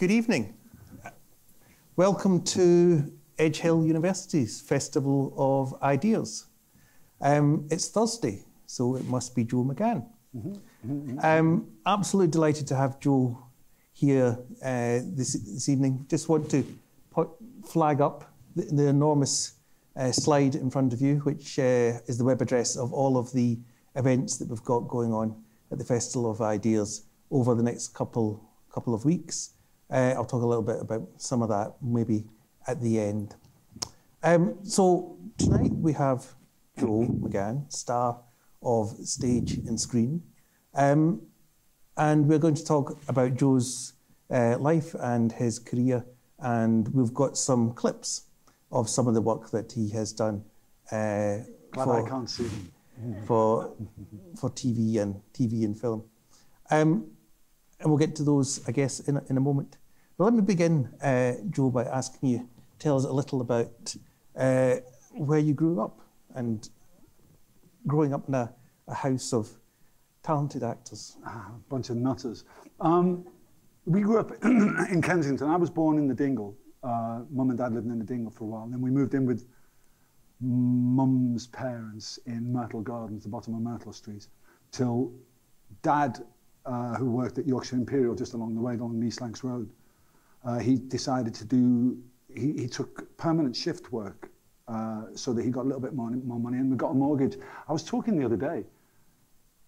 Good evening. Welcome to Edge Hill University's Festival of Ideas. Um, it's Thursday, so it must be Joe McGann. Mm-hmm. Mm-hmm. I'm absolutely delighted to have Joe here uh, this, this evening. Just want to put, flag up the, the enormous uh, slide in front of you, which uh, is the web address of all of the events that we've got going on at the Festival of Ideas over the next couple couple of weeks. Uh, I'll talk a little bit about some of that maybe at the end. Um, so tonight we have Joe McGann, star of stage and screen, um, and we're going to talk about Joe's uh, life and his career, and we've got some clips of some of the work that he has done. Uh, for, I can't see them. for for TV and TV and film. Um, and we'll get to those, I guess, in a, in a moment. But let me begin, uh, Joe, by asking you, tell us a little about uh, where you grew up and growing up in a, a house of talented actors. Ah, a bunch of nutters. Um, we grew up in Kensington. I was born in the Dingle. Uh, Mum and Dad lived in the Dingle for a while. And then we moved in with Mum's parents in Myrtle Gardens, the bottom of Myrtle Street, till Dad uh, who worked at Yorkshire Imperial just along the way, along East Lancs Road, uh, he decided to do, he, he took permanent shift work uh, so that he got a little bit more, more money and we got a mortgage. I was talking the other day,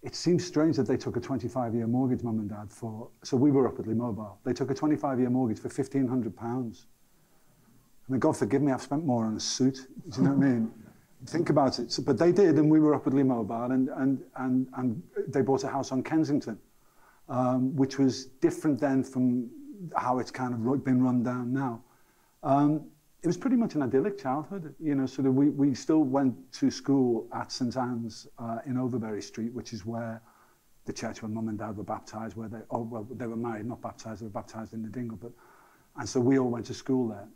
it seems strange that they took a 25-year mortgage, mum and dad, for, so we were upwardly mobile. They took a 25-year mortgage for 1,500 pounds. I mean, God forgive me, I've spent more on a suit. Do you know what I mean? Think about it. So, but they did, and we were upwardly mobile, and, and, and, and they bought a house on Kensington um, which was different then from how it's kind of been run down now. Um, it was pretty much an idyllic childhood, you know, sort of we, we still went to school at St Anne's uh, in Overbury Street, which is where the church where mum and dad were baptized, where they, oh, well, they were married, not baptized, they were baptized in the dingle, but, and so we all went to school there.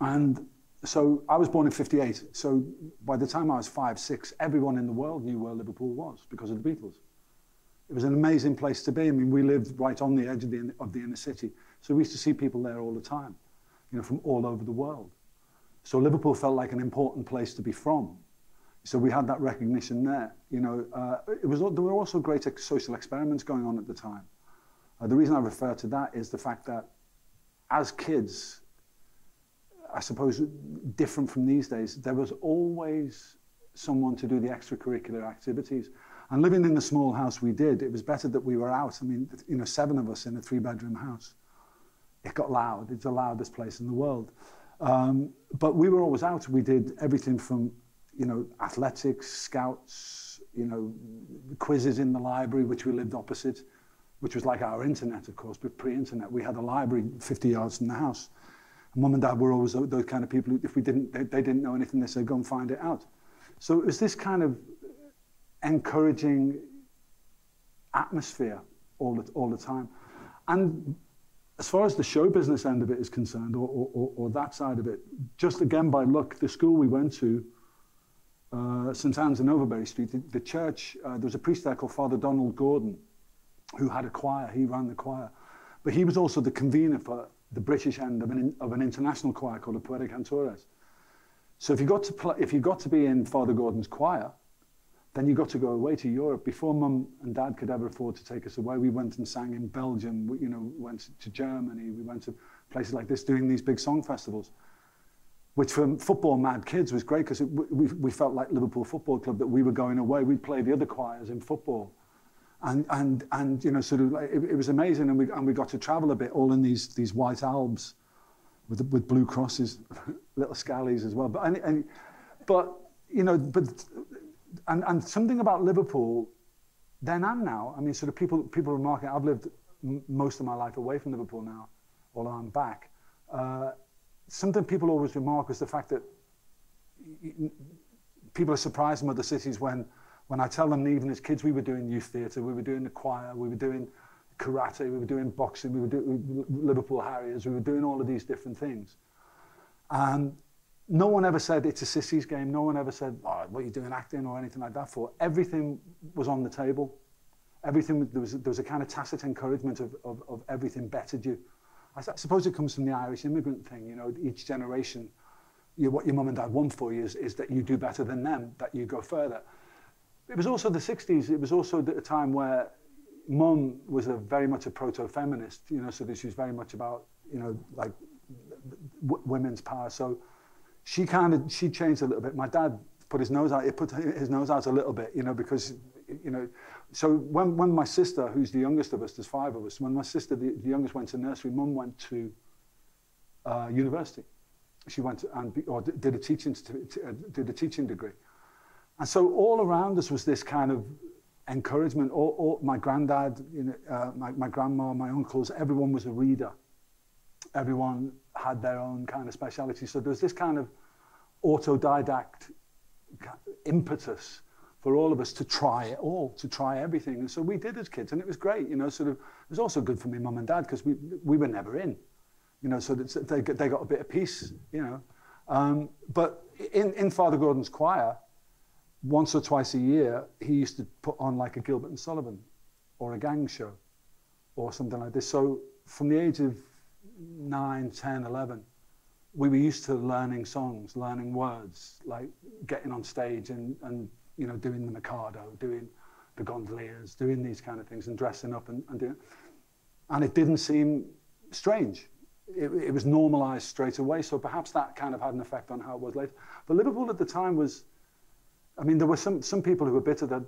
And so I was born in 58, so by the time I was five, six, everyone in the world knew where Liverpool was because of the Beatles. It was an amazing place to be. I mean, we lived right on the edge of the, of the inner city. So we used to see people there all the time, you know, from all over the world. So Liverpool felt like an important place to be from. So we had that recognition there. You know, uh, it was, there were also great social experiments going on at the time. Uh, the reason I refer to that is the fact that as kids, I suppose different from these days, there was always someone to do the extracurricular activities. And living in the small house we did, it was better that we were out. I mean, you know, seven of us in a three bedroom house. It got loud. It's the loudest place in the world. Um, but we were always out. We did everything from, you know, athletics, scouts, you know, quizzes in the library, which we lived opposite, which was like our internet, of course, but pre-internet. We had a library 50 yards from the house. And Mum and Dad were always those kind of people who, if we didn't, they, they didn't know anything, they said, go and find it out. So it was this kind of encouraging atmosphere all the, all the time. And as far as the show business end of it is concerned, or, or, or that side of it, just again by luck, the school we went to, uh, St Anne's in Overbury Street, the, the church, uh, there was a priest there called Father Donald Gordon, who had a choir, he ran the choir. But he was also the convener for the British end of an, of an international choir called the Pueri Cantores. So if you, got to play, if you got to be in Father Gordon's choir, then you got to go away to Europe. Before mum and dad could ever afford to take us away, we went and sang in Belgium, we, you know, went to Germany, we went to places like this doing these big song festivals, which for football mad kids was great because we, we felt like Liverpool Football Club that we were going away. We'd play the other choirs in football. And, and, and you know, sort of, like, it, it was amazing. And we, and we got to travel a bit all in these, these white albs with, with blue crosses, little scallies as well. But, and, and, but you know, but and, and something about Liverpool then and now, I mean, sort of people, people remarking, I've lived most of my life away from Liverpool now, although I'm back. Uh, something people always remark is the fact that people are surprised in other cities when, when I tell them, even as kids, we were doing youth theatre, we were doing the choir, we were doing karate, we were doing boxing, we were doing Liverpool Harriers, we were doing all of these different things. And no one ever said it's a sissies game. No one ever said, oh, what are you doing acting or anything like that for. Everything was on the table. Everything, there was, there was a kind of tacit encouragement of, of, of everything bettered you. I suppose it comes from the Irish immigrant thing. You know, each generation, you, what your mum and dad want for you is, is that you do better than them, that you go further. It was also the 60s. It was also the time where mum was a very much a proto-feminist. You know, so this was very much about you know like women's power. So she kind of she changed a little bit. My dad put his nose out. It put his nose out a little bit. You know, because you know. So when when my sister, who's the youngest of us, there's five of us. When my sister, the, the youngest, went to nursery, mum went to uh, university. She went and or did a teaching uh, did a teaching degree. And so all around us was this kind of encouragement. All, all, my granddad, you know, uh, my, my grandma, my uncles, everyone was a reader. Everyone had their own kind of speciality. So there's this kind of autodidact impetus for all of us to try it all, to try everything. And so we did as kids, and it was great. You know, sort of. It was also good for me, mum and dad, because we we were never in. You know, so they they got a bit of peace. You know, um, but in in Father Gordon's choir, once or twice a year, he used to put on like a Gilbert and Sullivan or a gang show or something like this. So from the age of 9, 10, 11, we were used to learning songs, learning words, like getting on stage and, and you know, doing the Mikado, doing the gondoliers, doing these kind of things and dressing up and, and doing And it didn't seem strange. It, it was normalized straight away. So perhaps that kind of had an effect on how it was later. But Liverpool at the time was, I mean, there were some, some people who were bitter that,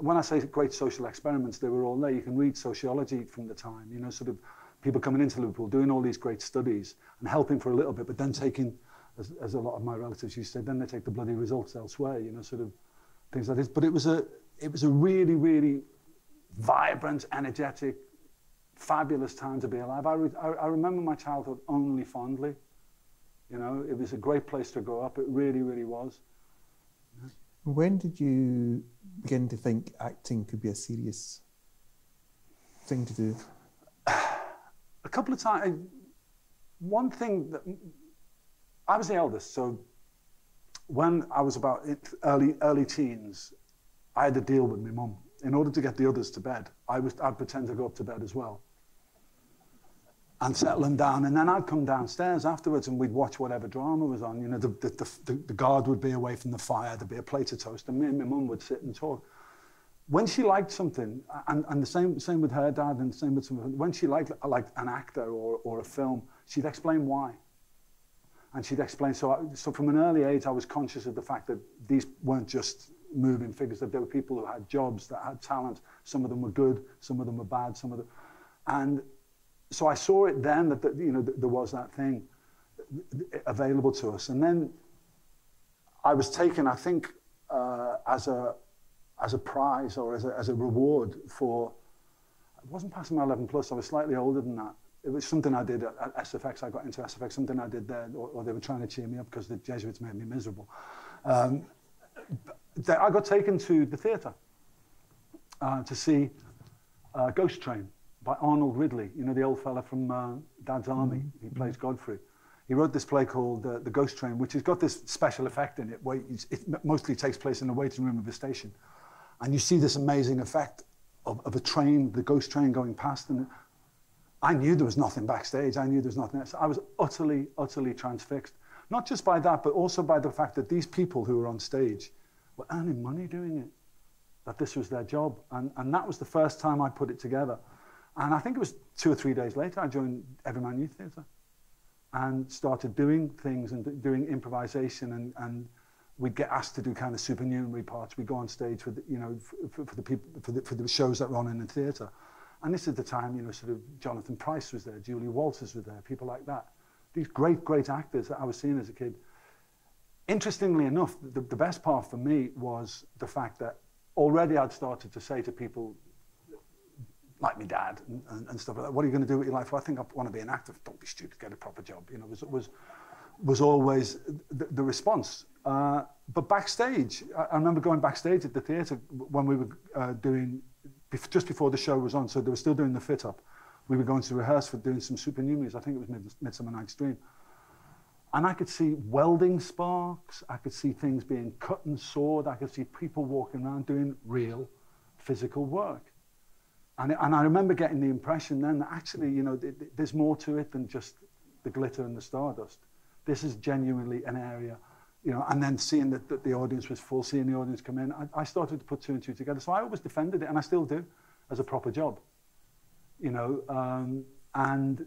when I say great social experiments, they were all there. You can read sociology from the time, you know, sort of people coming into Liverpool, doing all these great studies and helping for a little bit, but then taking, as, as a lot of my relatives used to say, then they take the bloody results elsewhere, you know, sort of things like this. But it was a, it was a really, really vibrant, energetic, fabulous time to be alive. I, re I, I remember my childhood only fondly. You know, it was a great place to grow up. It really, really was. When did you begin to think acting could be a serious thing to do? A couple of times. One thing that I was the eldest, so when I was about early early teens, I had to deal with my mum. In order to get the others to bed, I was I'd pretend to go up to bed as well and settle them down. And then I'd come downstairs afterwards and we'd watch whatever drama was on. You know, the, the, the, the guard would be away from the fire, there'd be a plate of toast, and me and my mum would sit and talk. When she liked something, and, and the same, same with her dad, and the same with some, when she liked like an actor or, or a film, she'd explain why. And she'd explain, so, I, so from an early age, I was conscious of the fact that these weren't just moving figures, that there were people who had jobs, that had talent. Some of them were good, some of them were bad, some of them. And so I saw it then that, you know, there was that thing available to us. And then I was taken, I think, uh, as, a, as a prize or as a, as a reward for, I wasn't passing my 11 plus, I was slightly older than that. It was something I did at, at SFX, I got into SFX, something I did there, or, or, they were trying to cheer me up because the Jesuits made me miserable. Um, I got taken to the theatre uh, to see uh, Ghost Train by Arnold Ridley, you know, the old fella from uh, Dad's Army. Mm -hmm. He plays Godfrey. He wrote this play called uh, The Ghost Train, which has got this special effect in it where it mostly takes place in the waiting room of a station. And you see this amazing effect of, of a train, the ghost train going past. And I knew there was nothing backstage. I knew there was nothing. So I was utterly, utterly transfixed. Not just by that, but also by the fact that these people who were on stage were earning money doing it. That this was their job. And, and that was the first time I put it together. And I think it was two or three days later, I joined Everyman Youth Theatre and started doing things and doing improvisation and, and we'd get asked to do kind of supernumerary parts. We'd go on stage for the, you know, for, for the people, for the, for the shows that were on in the theatre. And this is the time, you know, sort of Jonathan Pryce was there, Julie Walters was there, people like that. These great, great actors that I was seeing as a kid. Interestingly enough, the, the best part for me was the fact that already I'd started to say to people, like my dad and, and, and, stuff like that. What are you going to do with your life? Well, I think I want to be an actor. Don't be stupid, get a proper job. You know, was was was always the, the response. Uh, but backstage, I, I, remember going backstage at the theatre when we were uh, doing just before the show was on. So they were still doing the fit up. We were going to rehearse for doing some supernumeraries. I think it was Mid Midsummer Night's Dream. And I could see welding sparks. I could see things being cut and sawed. I could see people walking around doing real physical work. And, and I remember getting the impression then that actually, you know, th- th- there's more to it than just the glitter and the stardust. This is genuinely an area, you know, and then seeing that, that the audience was full, seeing the audience come in, I, I started to put two and two together. So I always defended it, and I still do, as a proper job, you know. Um, and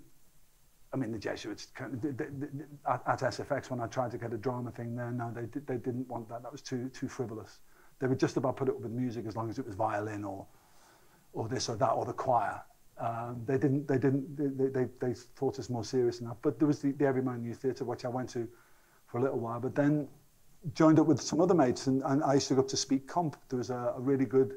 I mean, the Jesuits they, they, they, at, at SFX when I tried to get a drama thing there, no, they they didn't want that. That was too too frivolous. They would just about put it up with music as long as it was violin or or this or that or the choir. Um, they didn't. They didn't. They, they, they thought us more serious enough. But there was the, the Everyman Youth Theatre, which I went to for a little while. But then joined up with some other mates, and, and I used to go up to Speke Comp. There was a, a really good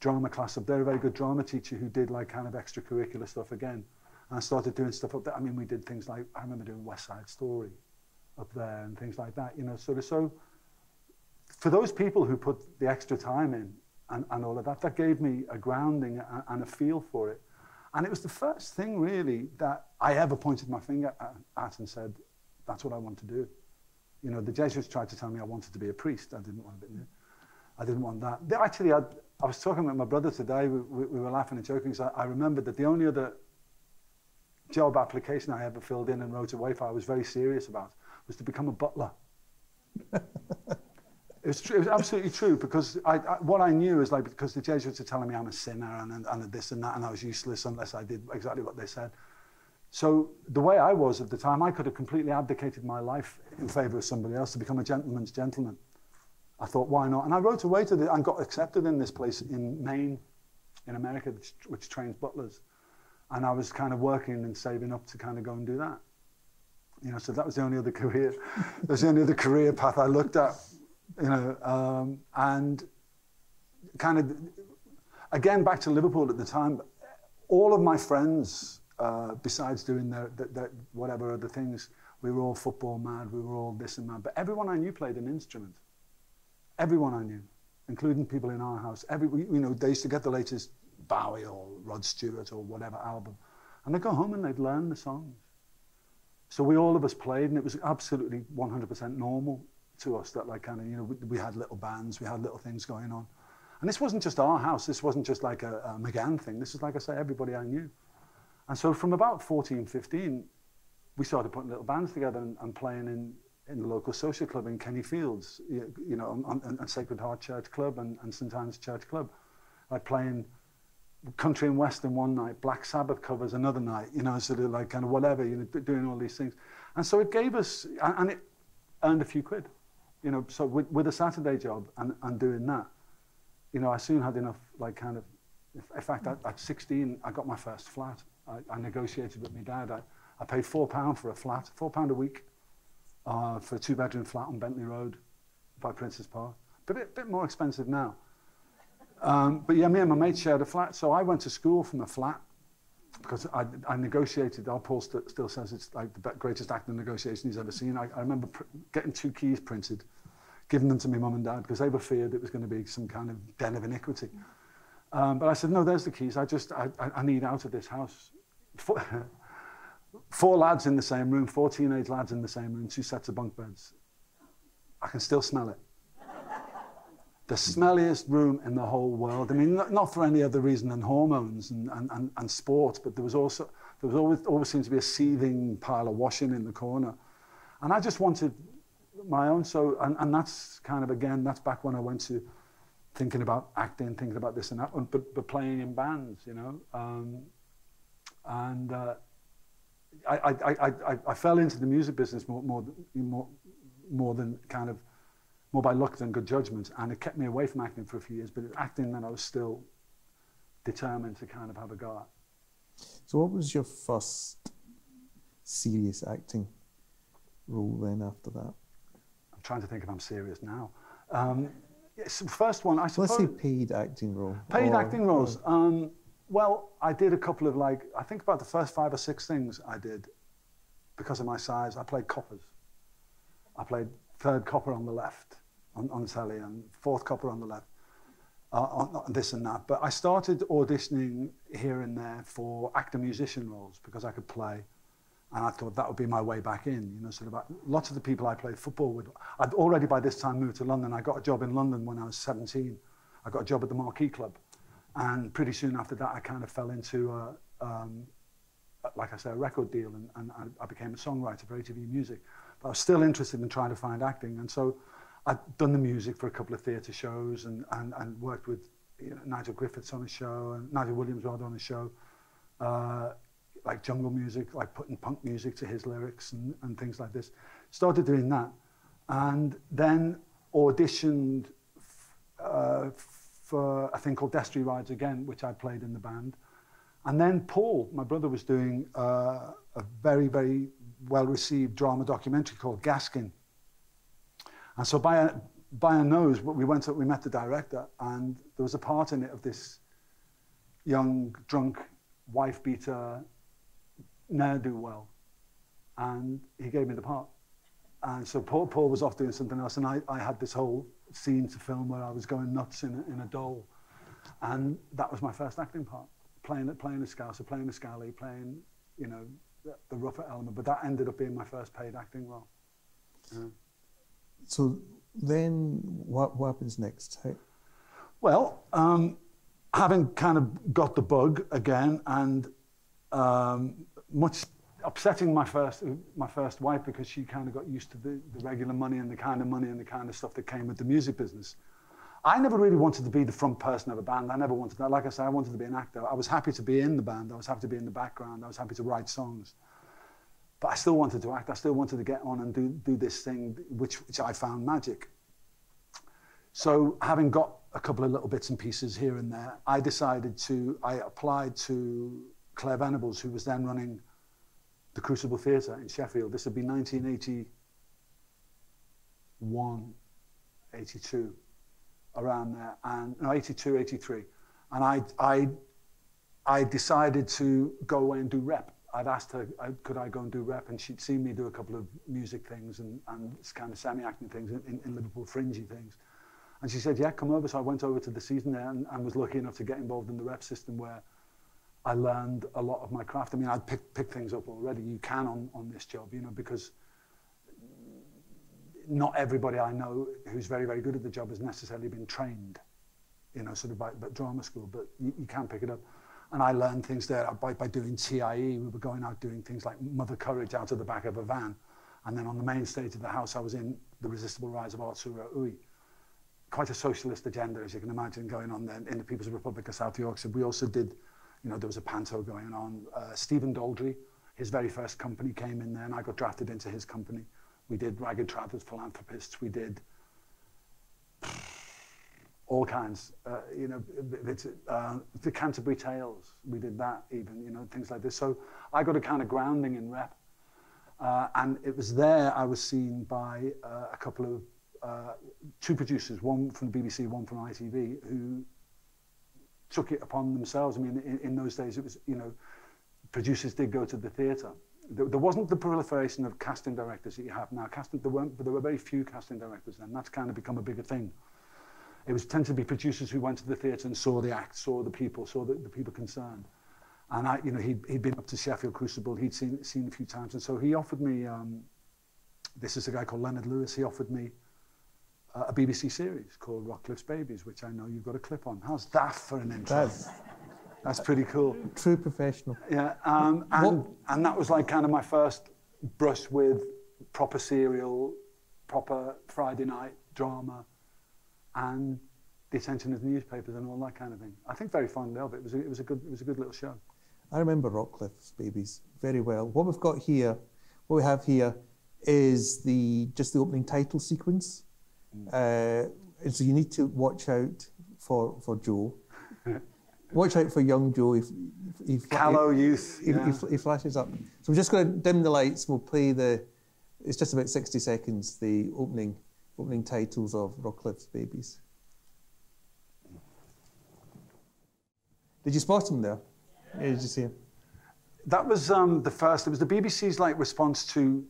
drama class up there, a very good drama teacher who did like kind of extracurricular stuff again. And I started doing stuff up there. I mean, we did things like I remember doing West Side Story up there and things like that. You know, sort of so. For those people who put the extra time in and, and all of that, that gave me a grounding and, and a feel for it. And it was the first thing really that I ever pointed my finger at, at and said, that's what I want to do. You know, the Jesuits tried to tell me I wanted to be a priest. I didn't want to be. I didn't want that. They actually, I, I was talking with my brother today. We, we, we were laughing and joking. So I, I remembered that the only other job application I ever filled in and wrote away for, I was very serious about, was to become a butler. It was, true, it was absolutely true because I, I, what I knew is like because the Jesuits are telling me I'm a sinner and, and, and this and that and I was useless unless I did exactly what they said. So the way I was at the time, I could have completely abdicated my life in favour of somebody else to become a gentleman's gentleman. I thought, why not? And I wrote away to the, and got accepted in this place in Maine, in America, which, which trains butlers. And I was kind of working and saving up to kind of go and do that. You know, so that was the only other career, that was the only other career path I looked at you know, um, and kind of, again, back to Liverpool at the time, all of my friends, uh, besides doing their, their, their, whatever other things, we were all football mad, we were all this and that, but everyone I knew played an instrument. Everyone I knew, including people in our house. Every, you know, they used to get the latest Bowie or Rod Stewart or whatever album, and they'd go home and they'd learn the songs. So we all of us played, and it was absolutely 100% normal to us that like kind of you know we, we, had little bands we had little things going on and this wasn't just our house this wasn't just like a, a McGann thing this is like I say everybody I knew And so from about 14, 15, we started putting little bands together and, and playing in, in the local social club in Kenny Fields, you, you know, on, on, on Sacred Heart Church Club and, and St. Anne's Church Club. Like playing country and western one night, Black Sabbath covers another night, you know, sort of like kind of whatever, you know, doing all these things. And so it gave us, and, and it earned a few quid, you know, so with, with a Saturday job and, and doing that, you know, I soon had enough, like kind of, in fact, at, at 16, I got my first flat. I, I negotiated with my dad. I, I paid four pound for a flat, four pound a week uh, for a two bedroom flat on Bentley Road by Princess Park. But a bit, more expensive now. Um, but yeah, me and my mate shared a flat. So I went to school from a flat because I, I negotiated, our Paul st still says it's like the greatest acting negotiation he's ever seen. I, I remember getting two keys printed, giving them to my mum and dad because they were feared it was going to be some kind of den of iniquity. Um, but I said, no, there's the keys. I just, I, I need out of this house. Four, four lads in the same room, four teenage lads in the same room, two sets of bunk beds. I can still smell it the smelliest room in the whole world. I mean, not, not for any other reason than hormones and, and, and, and sport, but there was also, there was always, always seemed to be a seething pile of washing in the corner. And I just wanted my own, so, and, and that's kind of, again, that's back when I went to thinking about acting, thinking about this and that, but, but playing in bands, you know. Um, and uh, I, I, I, I, I fell into the music business more, more, more, more than kind of, more by luck than good judgment. And it kept me away from acting for a few years, but acting then I was still determined to kind of have a go at. So, what was your first serious acting role then after that? I'm trying to think if I'm serious now. Um, yes, first one, I suppose. Let's say paid acting role. Paid or, acting roles. Um, well, I did a couple of like, I think about the first five or six things I did because of my size. I played coppers. I played third copper on the left on, on telly and fourth copper on the left, uh, on, on this and that. But I started auditioning here and there for actor-musician roles because I could play. And I thought that would be my way back in, you know, sort of, uh, lots of the people I played football with. I'd already by this time moved to London. I got a job in London when I was 17. I got a job at the Marquee Club And pretty soon after that, I kind of fell into, a, um, like I said, a record deal, and, and I, I became a songwriter for ATV Music. But I was still interested in trying to find acting, and so I'd done the music for a couple of theatre shows, and, and, and worked with you know, Nigel Griffiths on a show, and Nigel Williams rather on a show, uh, like jungle music, like putting punk music to his lyrics and, and things like this. Started doing that, and then auditioned uh, for a thing called Destry Rides Again, which I played in the band. And then Paul, my brother, was doing uh, a very, very well-received drama documentary called Gaskin. And so by a, by a nose, we went up, we met the director, and there was a part in it of this young, drunk, wife-beater, ne'er-do-well. And he gave me the part. And so Paul, Paul was off doing something else, and I, I had this whole scene to film where I was going nuts in a, in a doll. And that was my first acting part, playing, playing a scouser, playing a scally, playing, you know, the, the rougher element. But that ended up being my first paid acting role. Yeah. So then what, what happens next? How? Well, um, having kind of got the bug again and um, much upsetting my first my first wife because she kind of got used to the, the regular money and the kind of money and the kind of stuff that came with the music business. I never really wanted to be the front person of a band. I never wanted that. Like I said, I wanted to be an actor. I was happy to be in the band. I was happy to be in the background. I was happy to write songs. But I still wanted to act. I still wanted to get on and do, do this thing, which, which I found magic. So having got a couple of little bits and pieces here and there, I decided to, I applied to Claire Venables, who was then running the Crucible Theatre in Sheffield. This would be 1981, 82, around there, and no, 82, 83. And I, I, I decided to go away and do rep. I'd asked her, uh, could I go and do rep? And she'd seen me do a couple of music things and, and kind of semi-acting things in, in, in Liverpool fringy things. And she said, yeah, come over. So I went over to the season there and, and was lucky enough to get involved in the rep system where I learned a lot of my craft. I mean, I'd pick, pick things up already. You can on, on this job, you know, because not everybody I know who's very, very good at the job has necessarily been trained, you know, sort of by, by drama school, but you, you can pick it up. And I learned things there uh, by, by doing TIE. We were going out doing things like Mother Courage out of the back of a van. And then on the main stage of the house, I was in The Resistible Rise of Arturo Ui. Quite a socialist agenda, as you can imagine, going on then in the People's Republic of South Yorkshire. We also did you know, there was a panto going on. Uh, Stephen Daldry, his very first company came in there and I got drafted into his company. We did Ragged Trousered, Philanthropists, we did all kinds, uh, you know, it's, uh, the Canterbury Tales, we did that even, you know, things like this. So I got a kind of grounding in rep. Uh, and it was there I was seen by uh, a couple of, uh, two producers, one from the BBC, one from ITV, who took it upon themselves. I mean, in, in those days, it was, you know, producers did go to the theatre. There, there wasn't the proliferation of casting directors that you have now. Casting, there, weren't, but there were very few casting directors then. That's kind of become a bigger thing. It was tended to be producers who went to the theatre and saw the act, saw the people, saw the, the people concerned. And I, you know, he'd, he'd been up to Sheffield Crucible, he'd seen, seen a few times. And so he offered me, um, this is a guy called Leonard Lewis, he offered me a BBC series called Rockliffe's Babies, which I know you've got a clip on. How's that for an intro? That's, That's pretty cool. True professional. Yeah, um, and, and that was like kind of my first brush with proper serial, proper Friday night drama, and the attention of the newspapers and all that kind of thing. I think very fondly of it. It was a, it was a good it was a good little show. I remember Rockliffe's Babies very well. What we've got here, what we have here, is the just the opening title sequence. Uh, so you need to watch out for, for Joe. watch out for young Joe. If, if, Callow if, youth. If, yeah. if, he flashes up. So we're just going to dim the lights. We'll play the. It's just about 60 seconds. The opening opening titles of Rockliffe's Babies. Did you spot him there? Yeah. Did you see him? That was um, the first. It was the BBC's like response to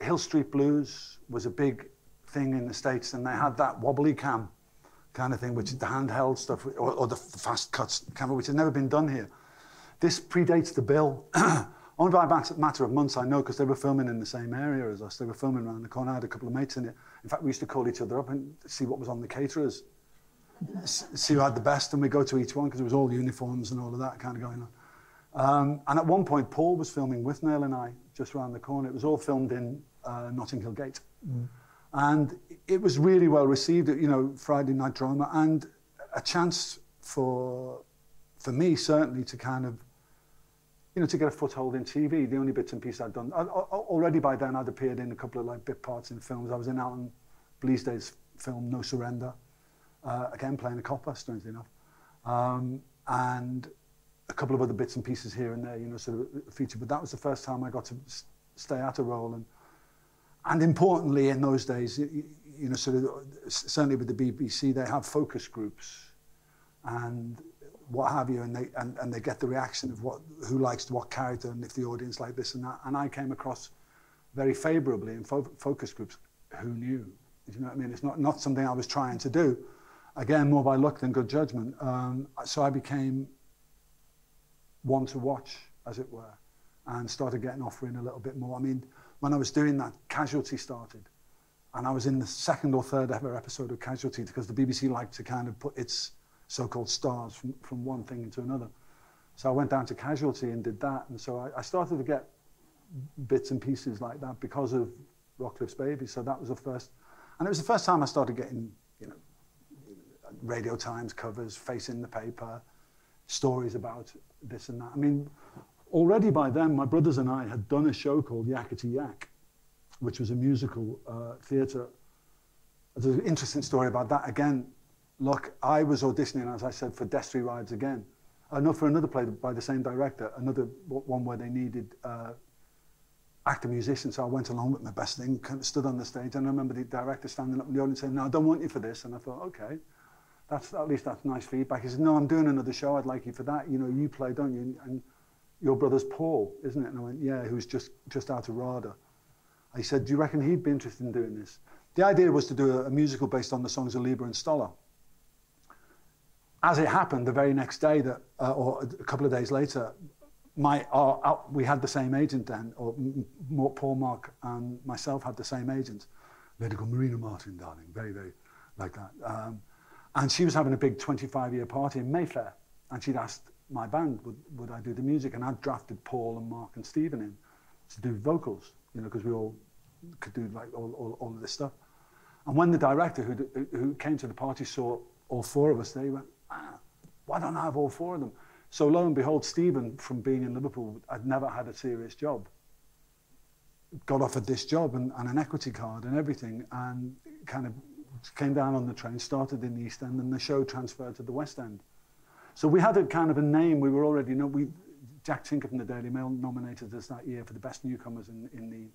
Hill Street Blues was a big thing in the States, and they had that wobbly cam kind of thing, which is the handheld stuff, or, or the fast cuts camera, which has never been done here. This predates the bill. Only by a matter of months, I know, because they were filming in the same area as us. They were filming around the corner. I had a couple of mates in it. In fact, we used to call each other up and see what was on the caterers. see who had the best, and we'd go to each one because it was all uniforms and all of that kind of going on. Um, and at one point, Paul was filming with Neil and I just around the corner. It was all filmed in uh, Notting Hill Gate. Mm. And it was really well received, you know, Friday night drama, and a chance for, for me, certainly, to kind of, you know, to get a foothold in TV. The only bits and pieces I'd done. I, I, already by then, I'd appeared in a couple of like bit parts in films. I was in Alan Bleasdale's film No Surrender, uh, again playing a copper, strangely enough. Um, and a couple of other bits and pieces here and there, you know, sort of featured. But that was the first time I got to stay at a role. And, and importantly, in those days, you, know, sort of, certainly with the BBC, they have focus groups and what have you, and they, and, and they get the reaction of what, who likes what character and if the audience like this and that. And I came across very favorably in fo focus groups. Who knew? You know what I mean? It's not, not something I was trying to do. Again, more by luck than good judgment. Um, so I became one to watch, as it were, and started getting offering a little bit more. I mean, when I was doing that, Casualty started. And I was in the second or third ever episode of Casualty because the BBC liked to kind of put its so-called stars from, from one thing into another. So I went down to Casualty and did that. And so I, I started to get bits and pieces like that because of Rockcliffe's Baby. So that was the first, and it was the first time I started getting, you know, Radio Times covers, facing the paper, stories about this and that. I mean, already by then, my brothers and I had done a show called Yakety Yak, which was a musical uh, theatre. There's an interesting story about that. Again, look, I was auditioning, as I said, for Destry Rides Again. Uh, no, for another play by the same director, another one where they needed uh, actor musicians. So I went along with my best thing, kind of stood on the stage, and I remember the director standing up in the audience saying, "No, I don't want you for this." And I thought, okay. That's at least that's nice feedback. He said, "No, I'm doing another show. I'd like you for that. You know, you play, don't you?" And your brother's Paul, isn't it? And I went, "Yeah, who's just just out of RADA." He said, "Do you reckon he'd be interested in doing this?" The idea was to do a, a musical based on the songs of Leiber and Stoller. As it happened, the very next day, that uh, or a couple of days later, my our, our, we had the same agent then, or Paul Mark and myself had the same agent. Lady called Marina Martin, darling, very very like that. Um, and she was having a big 25 year party in Mayfair. And she'd asked my band, would, would I do the music? And I'd drafted Paul and Mark and Stephen in to do vocals, you know, because we all could do like all, all, all of this stuff. And when the director who, who came to the party saw all four of us, they went, ah, why don't I have all four of them? So lo and behold, Stephen, from being in Liverpool, had never had a serious job. Got offered this job and, and an equity card and everything, and kind of came down on the train, started in the East End, and the show transferred to the West End. So we had a kind of a name. We were already, you know, we, Jack Tinker from the Daily Mail nominated us that year for the best newcomers in, in the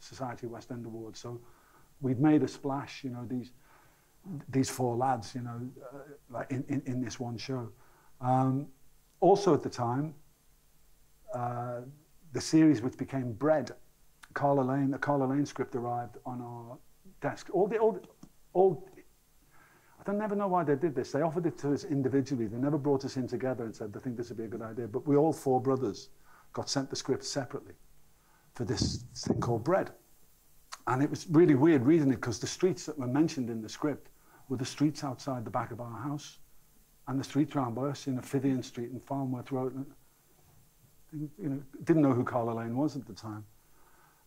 Society of West End Awards. So we'd made a splash, you know, these, these four lads, you know, uh, like in, in, in this one show. Um, also at the time, uh, the series which became Bread, Carla Lane, the Carla Lane script arrived on our desk. All the, all all, I never know why they did this. They offered it to us individually. They never brought us in together and said, I think this would be a good idea. But we all four brothers got sent the script separately for this thing called Bread. And it was really weird reading it because the streets that were mentioned in the script were the streets outside the back of our house and the streets around by us in Fithian Street and Farnworth Road. You know, didn't know who Carla Lane was at the time.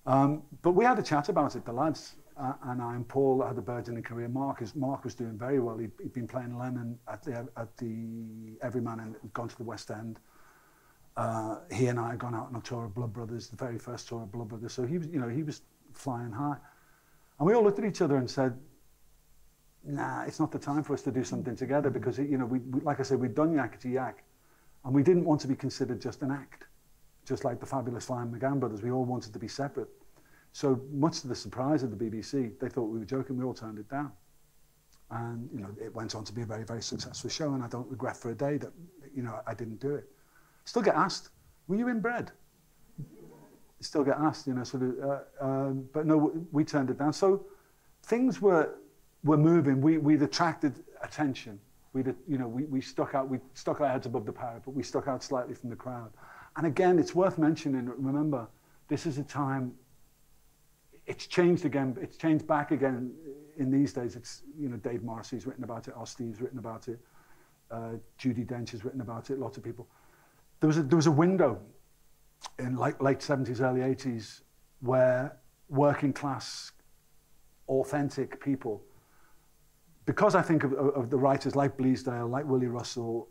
Um, but we had a chat about it, the lads, uh, and I and Paul had a burgeoning career. Mark, was doing very well. he had been playing Lennon at the, at the Everyman and gone to the West End. Uh, he and I had gone out on a tour of Blood Brothers, the very first tour of Blood Brothers. So he was, you know, he was flying high. And we all looked at each other and said, nah, it's not the time for us to do something together because, you know, we, we like I said, we'd done Yakety Yak and we didn't want to be considered just an act, just like the Fabulous Flying McGann brothers. We all wanted to be separate. So much to the surprise of the BBC, they thought we were joking. We all turned it down. And, you know, it went on to be a very, very successful show. And I don't regret for a day that, you know, I didn't do it. Still get asked, were you in bread? Still get asked, you know, sort of, uh, um, but no, we turned it down. So things were, were moving. We, we'd attracted attention. We'd, you know, we, we stuck out, we stuck our heads above the parapet, but we stuck out slightly from the crowd. And again, it's worth mentioning, remember, this is a time it's changed again. It's changed back again in these days, it's, you know, Dave Morrissey's written about it, Steve's written about it, uh, Judi Dench has written about it, lots of people. There was a, there was a window in late, late 70s, early 80s, where working class, authentic people, because I think of, of the writers like Bleasdale, like Willie Russell,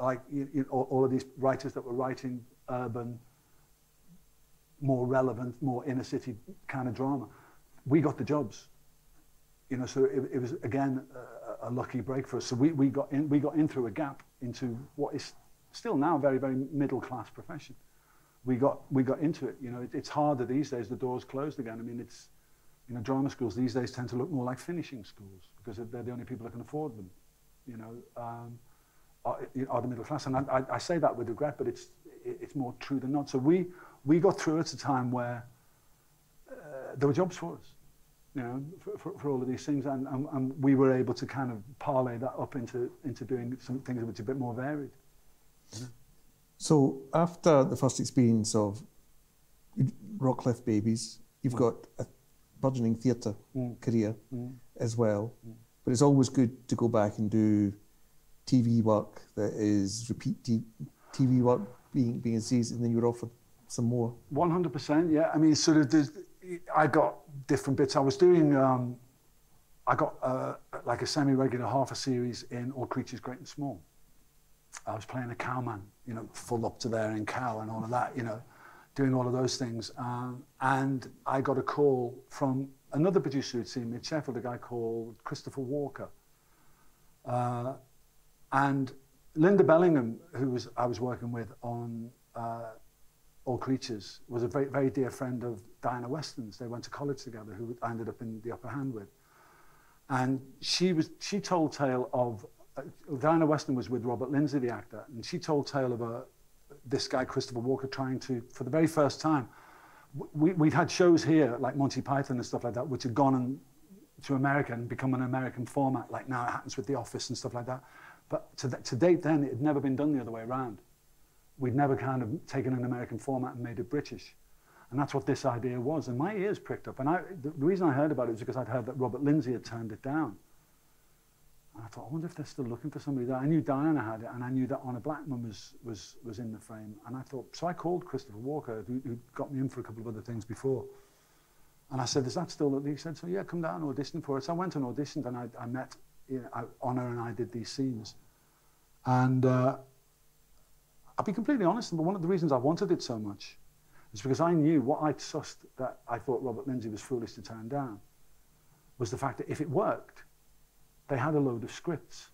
like you know, all of these writers that were writing urban, more relevant, more inner city kind of drama, we got the jobs. You know, so it, it was again a, a lucky break for us. So we, we got in we got in through a gap into what is still now a very very middle class profession we got we got into it. You know, it, it's harder these days. The doors closed again. I mean, it's you know, drama schools these days tend to look more like finishing schools because they're the only people that can afford them. You know, um, are, are the middle class, and I, I, I say that with regret, but it's it, it's more true than not. So we we got through at a time where uh, there were jobs for us. You know, for, for, for all of these things, and, and, and we were able to kind of parlay that up into into doing some things which are a bit more varied. You know? So after the first experience of Rockliffe Babies, you've mm. got a burgeoning theatre mm. career mm. as well. Mm. But it's always good to go back and do TV work that is repeat TV work being being a season, and then you're offered some more. One hundred percent, yeah. I mean, sort of, I got different bits. I was doing, um, I got uh, like a semi-regular half a series in All Creatures Great and Small. I was playing a cowman, you know, full up to there in cow and all of that, you know, doing all of those things. Um, and I got a call from another producer who'd seen me at Sheffield, a guy called Christopher Walker. Uh, and Linda Bellingham, who was I was working with on uh, All Creatures, was a very, very dear friend of Diana Weston's. They went to college together, who I ended up in the upper hand with. And she was she told tale of uh, Diana Weston was with Robert Lindsay, the actor, and she told tale of a, this guy, Christopher Walker, trying to, for the very first time, we, we'd had shows here, like Monty Python and stuff like that, which had gone and, to America and become an American format, like now it happens with The Office and stuff like that. But to, to date then, it had never been done the other way around. We'd never kind of taken an American format and made it British. And that's what this idea was. And my ears pricked up. And I, the, reason I heard about it was because I'd heard that Robert Lindsay had turned it down. And I thought, I wonder if they're still looking for somebody there. I knew Diana had it, and I knew that Honor Blackman was, was, was in the frame. And I thought, so I called Christopher Walker, who, who got me in for a couple of other things before. And I said, is that still, he said, so yeah, come down and audition for. So I went and auditioned, and I, I met, you know, Honor and I did these scenes. And uh, I'll be completely honest, but one of the reasons I wanted it so much is because I knew what I'd sussed that I thought Robert Lindsay was foolish to turn down was the fact that if it worked, they had a load of scripts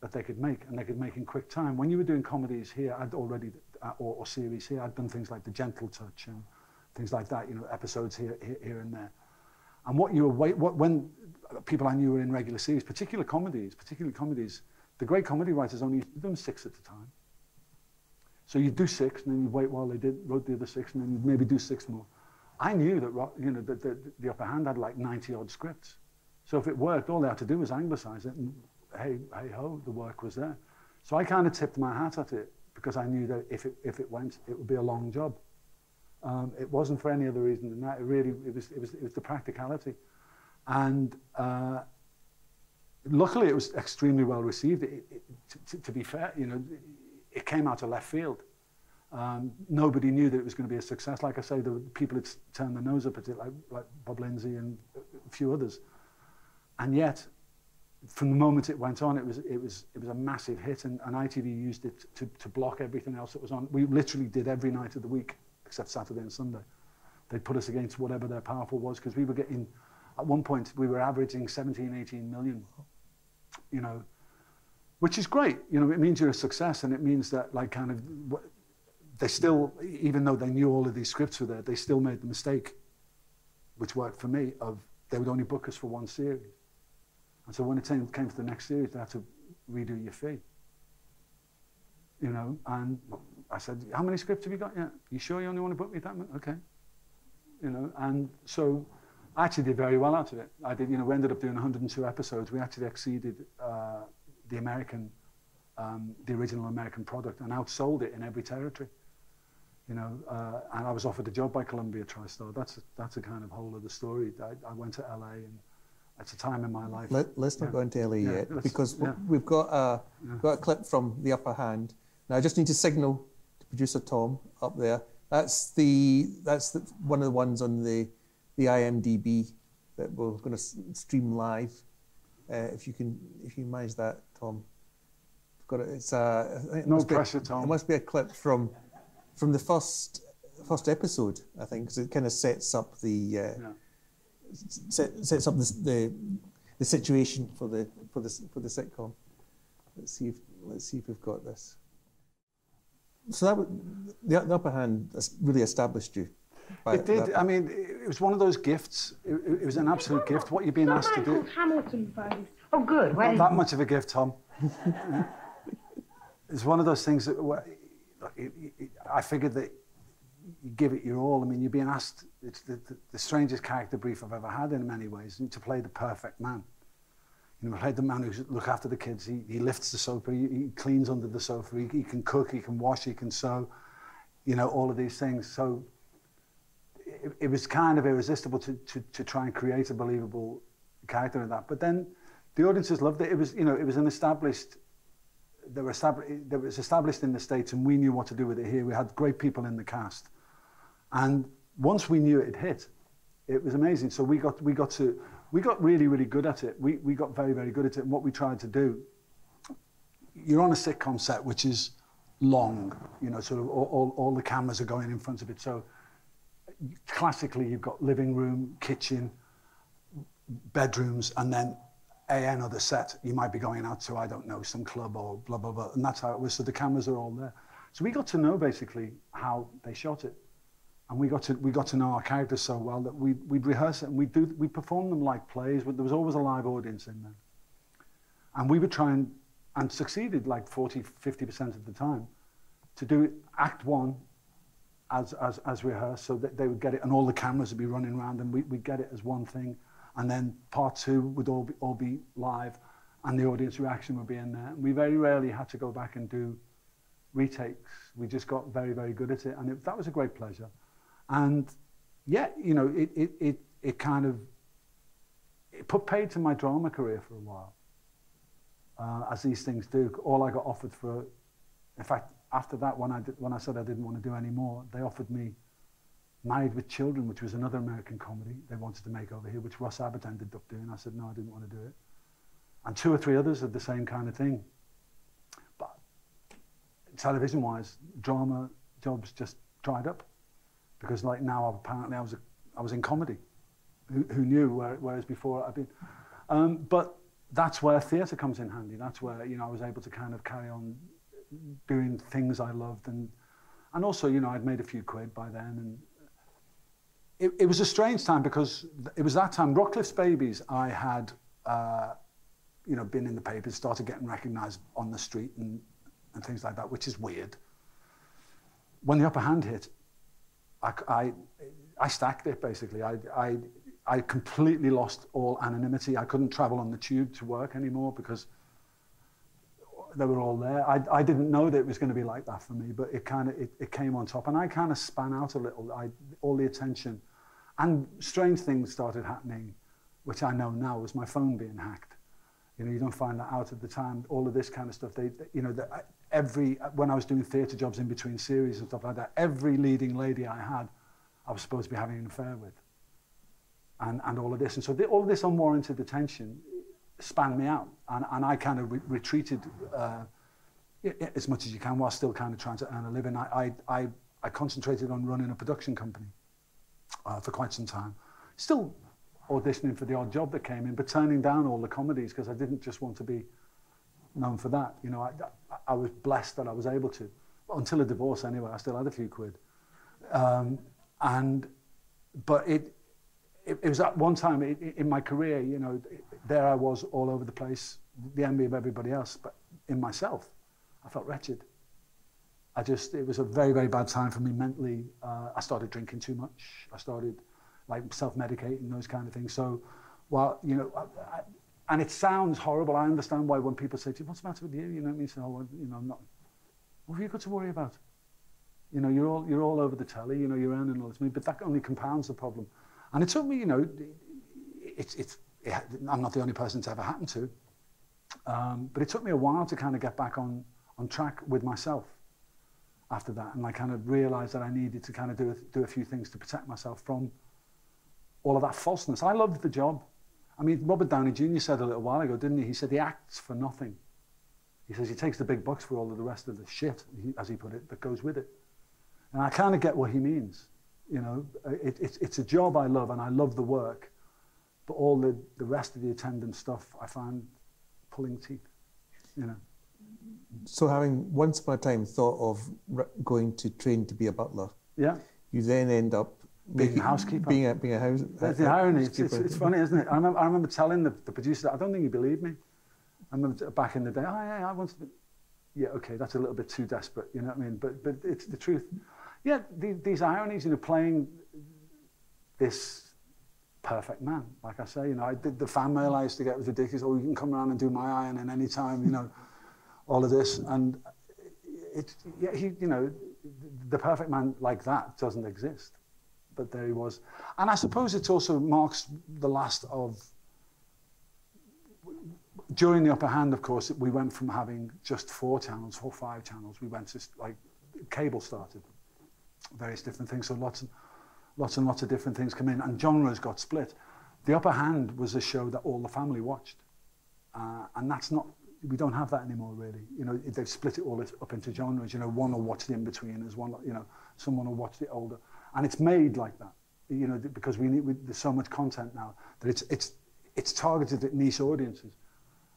that they could make, and they could make in quick time. When you were doing comedies here, I'd already, uh, or, or series here, I'd done things like The Gentle Touch and things like that, you know, episodes here, here, here and there. And what you were, wait, what, when people I knew were in regular series, particular comedies, particularly comedies, the great comedy writers only did them six at a time. So you'd do six, and then you'd wait while they did, wrote the other six, and then you'd maybe do six more. I knew that, you know, that the, the upper hand had like 90 odd scripts. So if it worked, all they had to do was anglicize it, and hey, hey ho, the work was there. So I kind of tipped my hat at it because I knew that if it, if it went, it would be a long job. Um, it wasn't for any other reason than that. It really, it was, it was, it was the practicality. And uh, luckily, it was extremely well received. It, it, to, be fair, you know, it came out of left field. Um, nobody knew that it was going to be a success. Like I say, the people had turned their nose up at it, like, like Bob Lindsay and a few others. And yet, from the moment it went on, it was, it was, it was a massive hit, and, and ITV used it to, to block everything else that was on. We literally did every night of the week, except Saturday and Sunday. They'd put us against whatever their powerful was, because we were getting, at one point, we were averaging 17, 18 million, you know, which is great. You know, it means you're a success, and it means that, like, kind of, they still, even though they knew all of these scripts were there, they still made the mistake, which worked for me, of they would only book us for one series. And so when it came, to the next series, they had to redo your fee. You know, and I said, how many scripts have you got yet? You sure you only want to book me that much? Okay. You know, and so I actually did very well out of it. I did, you know, we ended up doing 102 episodes. We actually exceeded uh, the American, um, the original American product and outsold it in every territory. You know, uh, and I was offered a job by Columbia TriStar. That's a, that's a kind of whole other story. I, I went to LA and it's a time in my life. Let, us not Yeah. go into LA Yeah, yet because yeah. we've got a got a clip from the upper hand. Now I just need to signal to producer Tom up there. That's the that's the, one of the ones on the the IMDb that we're going to stream live. Uh, if you can if you manage that, Tom. Got it. It's uh, I think it No be a- pressure, Tom. It must be a clip from from the first first episode, I think, because it kind of sets up the. Uh, Yeah. set, sets up the, the the situation for the for the for the sitcom. Let's see if let's see if we've got this. So that the, the upper hand really established you. By It did. that- I mean, it was one of those gifts. It, it was an absolute gift. What you're being asked to do. Hamilton Prize. Oh, good. Where Not that much of a gift, Tom. it's one of those things that where- it, it, I figured that you give it your all. I mean, you're being asked. It's the, the, the strangest character brief I've ever had in many ways, and to play the perfect man. You know, play the man who look after the kids. He, he lifts the sofa. He, he cleans under the sofa. He, he can cook. He can wash. He can sew. You know, all of these things. So it, it was kind of irresistible to, to, to try and create a believable character in that. But then the audiences loved it. It was, you know, it was an established, they were established, it was established in the States and we knew what to do with it here. We had great people in the cast. And once we knew it had hit, it was amazing. So we got, we got to, we got really, really good at it. We, we got very, very good at it. And what we tried to do, you're on a sitcom set, which is long, you know, sort of all, all, all the cameras are going in front of it. So classically you've got living room, kitchen, bedrooms, and then AN or the set you might be going out to, I don't know, some club or blah, blah, blah. And that's how it was. So the cameras are all there. So we got to know basically how they shot it. And we got to, we got to know our characters so well that we, we'd rehearse it and we'd, do, we'd perform them like plays. But there was always a live audience in there. And we would try and, and succeeded like 40, 50% of the time to do act one as, as, as rehearsed so that they would get it and all the cameras would be running around and we, we'd get it as one thing and then part two would all be, all be live and the audience reaction would be in there. We very rarely had to go back and do retakes. We just got very, very good at it and it, that was a great pleasure. And yeah, you know, it, it, it, it kind of it put paid to my drama career for a while, uh, as these things do. All I got offered for, in fact, after that, when I, did, when I said I didn't want to do any more, they offered me Married with Children, which was another American comedy they wanted to make over here, which Russ Abbot ended up doing. I said, no, I didn't want to do it. And two or three others of the same kind of thing. But television-wise, drama jobs just dried up. Because like now, apparently I was, a, I was in comedy. Who, who knew, where, whereas before I'd been... Um, but that's where theatre comes in handy. That's where, you know, I was able to kind of carry on doing things I loved. And, and also, you know, I'd made a few quid by then. And it, it was a strange time because it was that time, Rockliffe's Babies, I had, uh, you know, been in the papers, started getting recognised on the street and, and things like that, which is weird. When the upper hand hit, I, I, I stacked it basically. I, I, I completely lost all anonymity. I couldn't travel on the tube to work anymore because they were all there. I, I didn't know that it was going to be like that for me, but it kind of it, it came on top, and I kind of span out a little. I, all the attention, and strange things started happening, which I know now was my phone being hacked. You know, you don't find that out at the time. All of this kind of stuff. They, you know, the, every when I was doing theatre jobs in between series and stuff like that, every leading lady I had, I was supposed to be having an affair with. And, and all of this. And so the, all this unwarranted attention spanned me out. And, and I kind of re retreated uh, as much as you can while still kind of trying to earn a living. I, I, I, I concentrated on running a production company uh, for quite some time. Still auditioning for the odd job that came in, but turning down all the comedies because I didn't just want to be known for that. You know, I, I was blessed that I was able to. Until a divorce anyway, I still had a few quid. Um, and, but it, it, it was at one time in my career, you know, there I was all over the place, the envy of everybody else, but in myself, I felt wretched. I just, it was a very, very bad time for me mentally. Uh, I started drinking too much. I started like self-medicating, those kind of things. So, while, you know, I, I, and it sounds horrible. I understand why when people say to you, what's the matter with you? You know what I mean? So, oh, well, you know, I'm not, what have you got to worry about? You know, you're all, you're all over the telly, you know, you're earning all this money, but that only compounds the problem. And it took me, you know, it, I'm not the only person it's ever happened to. Um, but it took me a while to kind of get back on, on track with myself after that. And I kind of realized that I needed to kind of do a, do a few things to protect myself from all of that falseness. I loved the job. I mean, Robert Downey Jr. said a little while ago, didn't he? He said he acts for nothing. He says he takes the big bucks for all of the rest of the shit, as he put it, that goes with it. And I kind of get what he means. You know, it, it, it's a job I love and I love the work, but all the, the rest of the attendant stuff I find pulling teeth, you know. So having once upon a time thought of going to train to be a butler, yeah, you then end up being making, a housekeeper. Being a, being a house. That's the irony. It's, it's, it's, funny, isn't it? I remember, I remember telling the, the producer, I don't think he believed me. I remember back in the day, oh yeah, I wanted to. Be... Yeah, okay, that's a little bit too desperate, you know what I mean? But but it's the truth. Yeah, the, these ironies, you know, playing this perfect man, like I say, you know, I did the fan mail I used to get was ridiculous. Oh, you can come around and do my ironing any time, you know, all of this, and it, yeah, he, you know, the perfect man like that doesn't exist but there he was. And I suppose it also marks the last of. During the upper hand, of course, we went from having just four channels, four five channels. We went to like cable started, various different things. So lots and lots and lots of different things come in, and genres got split. The Upper Hand was a show that all the family watched, uh, and that's not we don't have that anymore really. You know, they've split it all up into genres. You know, one will watch the in between, as one you know, someone will watch the older, and it's made like that. You know, because we need we, there's so much content now that it's it's it's targeted at niche audiences.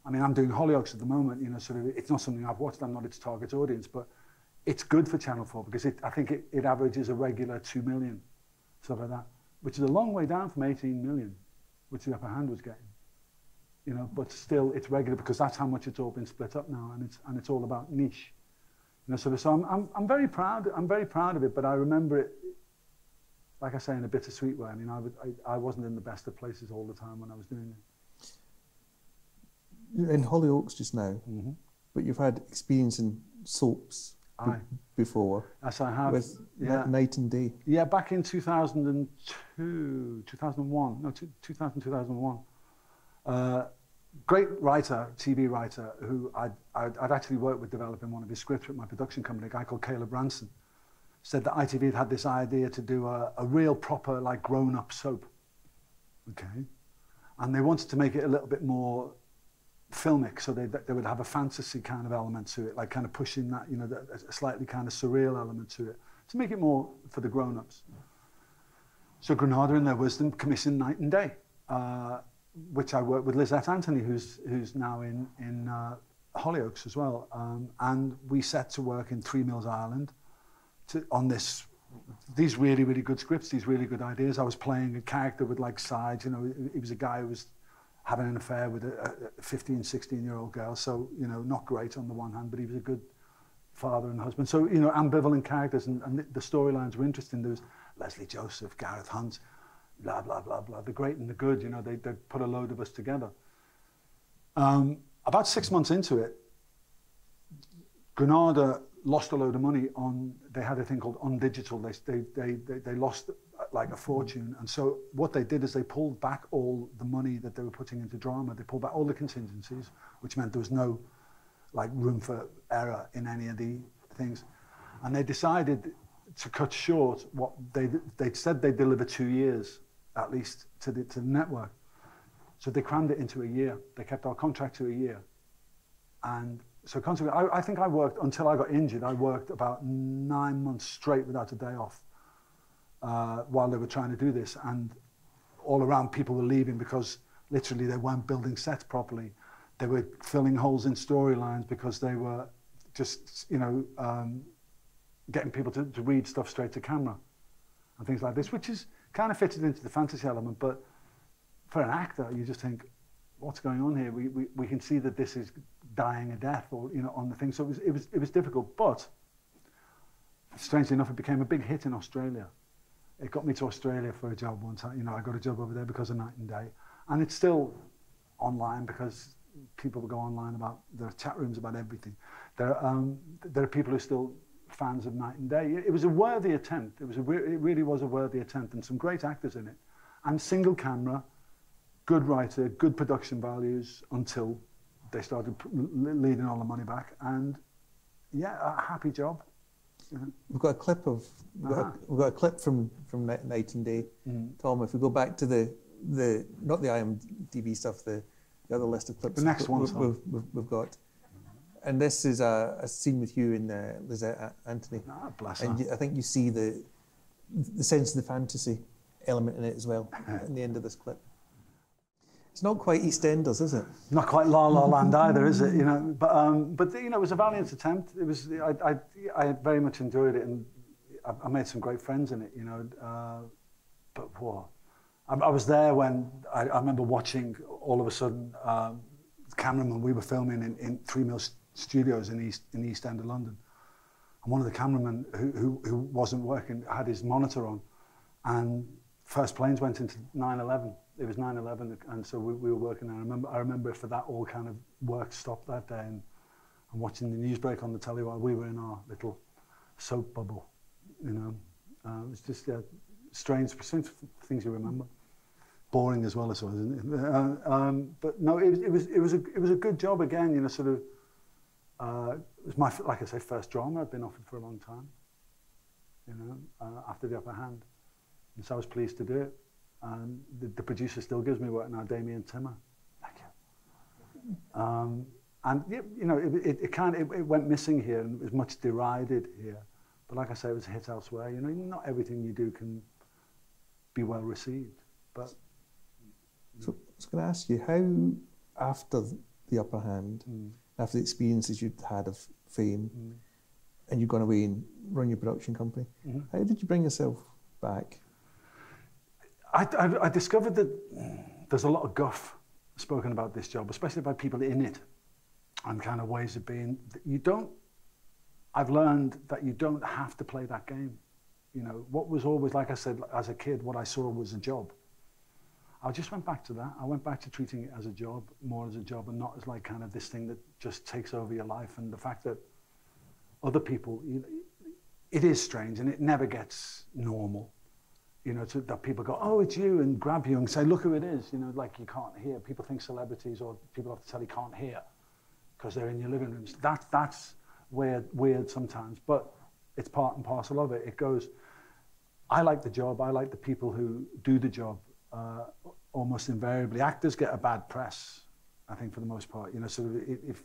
I mean, I'm doing Hollyoaks at the moment. You know, sort of it's not something I've watched. I'm not its target audience, but it's good for Channel 4 because it, I think it, it averages a regular 2 million, stuff like that, which is a long way down from 18 million, which the upper hand was getting. You know, but still it's regular because that's how much it's all been split up now and it's, and it's all about niche. You know, so, so I'm, I'm, I'm very proud, I'm very proud of it, but I remember it, like I say, in a bittersweet way. I mean, I, would, I, I wasn't in the best of places all the time when I was doing it. You're in Hollyoaks just now, mm-hmm. but you've had experience in soaps Aye. before. Yes, I have. With yeah. Night and Day. Yeah, back in 2002, 2001, no, 2000, 2001. Uh, great writer, TV writer, who I'd, I'd, I'd actually worked with developing one of his scripts at my production company, a guy called Caleb Ranson, said that ITV had had this idea to do a, a real proper, like, grown-up soap. Okay? And they wanted to make it a little bit more filmic, so they, they would have a fantasy kind of element to it, like kind of pushing that, you know, a slightly kind of surreal element to it, to make it more for the grown-ups. So Granada, in their wisdom, commissioned Night and Day, uh, which I worked with Lysette Anthony, who's, who's now in, in uh, Hollyoaks as well. Um, and we set to work in Three Mills Island, to, on this these really really good scripts these really good ideas i was playing a character with like sides you know he was a guy who was having an affair with a, a 15 16 year old girl. So you know not great on the one hand but he was a good father and husband. So you know ambivalent characters and, and the storylines were interesting. There was lesley joseph gareth hunt blah blah blah blah. The great and the good you know they, they put a load of us together. Um, about six months into it granada lost a load of money on, they had a thing called ONdigital. They, they, they, they, they lost like a fortune. And so what they did is they pulled back all the money that they were putting into drama. They pulled back all the contingencies, which meant there was no like room for error in any of the things. And they decided to cut short what they, they said they'd deliver two years at least to the, to the network. So they crammed it into a year. They kept our contract to a year. And so consequently, I, I think I worked until I got injured. I worked about nine months straight without a day off uh, while they were trying to do this, and all around people were leaving because literally they weren't building sets properly. They were filling holes in storylines because they were just, you know, um, getting people to, to read stuff straight to camera and things like this, which is kind of fitted into the fantasy element. But for an actor, you just think, what's going on here? We, we, we can see that this is dying a death or, you know, on the thing. So it was, it was, it was difficult. But strangely enough, it became a big hit in Australia. It got me to Australia for a job one time. You know, I got a job over there because of Night and Day. And it's still online because people go online about, there are chat rooms about everything. There, um, there are people who are still fans of Night and Day. It was a worthy attempt. It, was a, it really was a worthy attempt and some great actors in it. And single camera, good writer, good production values until they started leading all the money back. And yeah, a happy job. We've got a clip of we've got, Uh-huh. a, we've got a clip from from Night, and Day. Mm. Tom, if we go back to the the not the IMDb stuff, the, the other list of clips. The next we've, one, we've, we've, we've, we've got, and this is a, a scene with you and uh, Lysette Anthony, Ah, bless and you, I think you see the the sense of the fantasy element in it as well in the end of this clip. It's not quite EastEnders, is it? Not quite La La Land either, is it? You know, but um, but you know, it was a valiant attempt. It was I I, I very much enjoyed it, and I, I made some great friends in it. You know, uh, but whoa, I, I was there when I, I remember watching all of a sudden um, cameraman we were filming in, in Three Mills Studios in East in the East End of London, and one of the cameramen who, who who wasn't working had his monitor on, and first planes went into 9/11. It was 9/11, and so we, we were working. And I remember I remember for that all kind of work stopped that day, and, and watching the news break on the telly while we were in our little soap bubble. You know, uh, it was just uh, strange, strange things you remember. Boring as well as well, isn't it? Uh, um, but no, it, was- it was it was a it was a good job again. You know, sort of. Uh, it was my like I say first drama I'd been offered for a long time. You know, uh, after the upper hand, and so I was pleased to do it. And the, the producer still gives me work now, Damien Timmer. Thank you. Um, and you know, it, it, it kind it, it went missing here and it was much derided here. But like I say, it was a hit elsewhere. You know, not everything you do can be well received. But So I was going to ask you how, after the upper hand, mm, after the experiences you'd had of fame, mm, and you've gone away and run your production company, mhm. how did you bring yourself back? I, I, I discovered that there's a lot of guff spoken about this job, especially by people in it, and kind of ways of being. You don't. I've learned that you don't have to play that game. You know, what was always, like I said, as a kid, what I saw was a job. I just went back to that. I went back to treating it as a job, more as a job, and not as like kind of this thing that just takes over your life. And the fact that other people, you it is strange, and it never gets normal you know, to, that people go, oh, it's you, and grab you and say, look who it is. You know, like you can't hear. People think celebrities or people have to tell you can't hear because they're in your living rooms. That, that's weird, weird sometimes, but it's part and parcel of it. It goes, I like the job. I like the people who do the job uh, almost invariably. Actors get a bad press, I think, for the most part. You know, sort of if,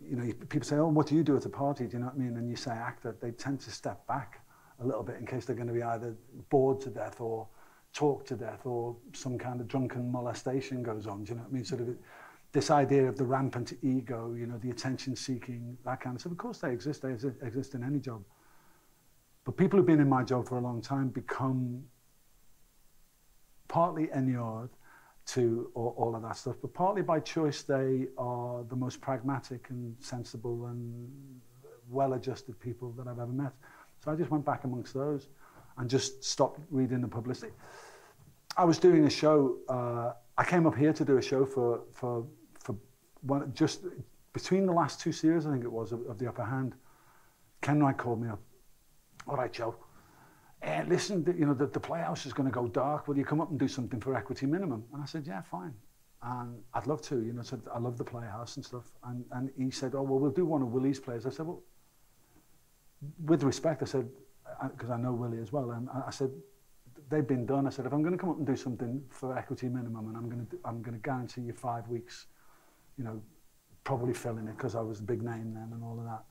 you know, people say, oh, what do you do at a party? Do you know what I mean? And you say actor, they tend to step back a little bit in case they're going to be either bored to death or talked to death or some kind of drunken molestation goes on. Do you know what I mean? Sort of this idea of the rampant ego, you know, the attention seeking, that kind of stuff. Of course they exist. They exist in any job. But people who've been in my job for a long time become partly inured to all, all of that stuff, but partly by choice they are the most pragmatic and sensible and well-adjusted people that I've ever met. So I just went back amongst those and just stopped reading the publicity. I was doing a show. Uh, I came up here to do a show for for for one, just between the last two series, I think it was, of, of the Upper Hand. Ken Wright called me up. All right, Joe. Uh, listen, you know the, the playhouse is going to go dark. Will you come up and do something for equity minimum? And I said, yeah, fine. And I'd love to. You know, said I love the playhouse and stuff. And and he said, oh well, we'll do one of Willie's plays. I said, well, with respect, I said, because I, I know Willie as well, and I, I said, they've been done. I said, if I'm going to come up and do something for equity minimum, and I'm going to, I'm going to guarantee you five weeks, you know, probably filling it because I was a big name then and all of that.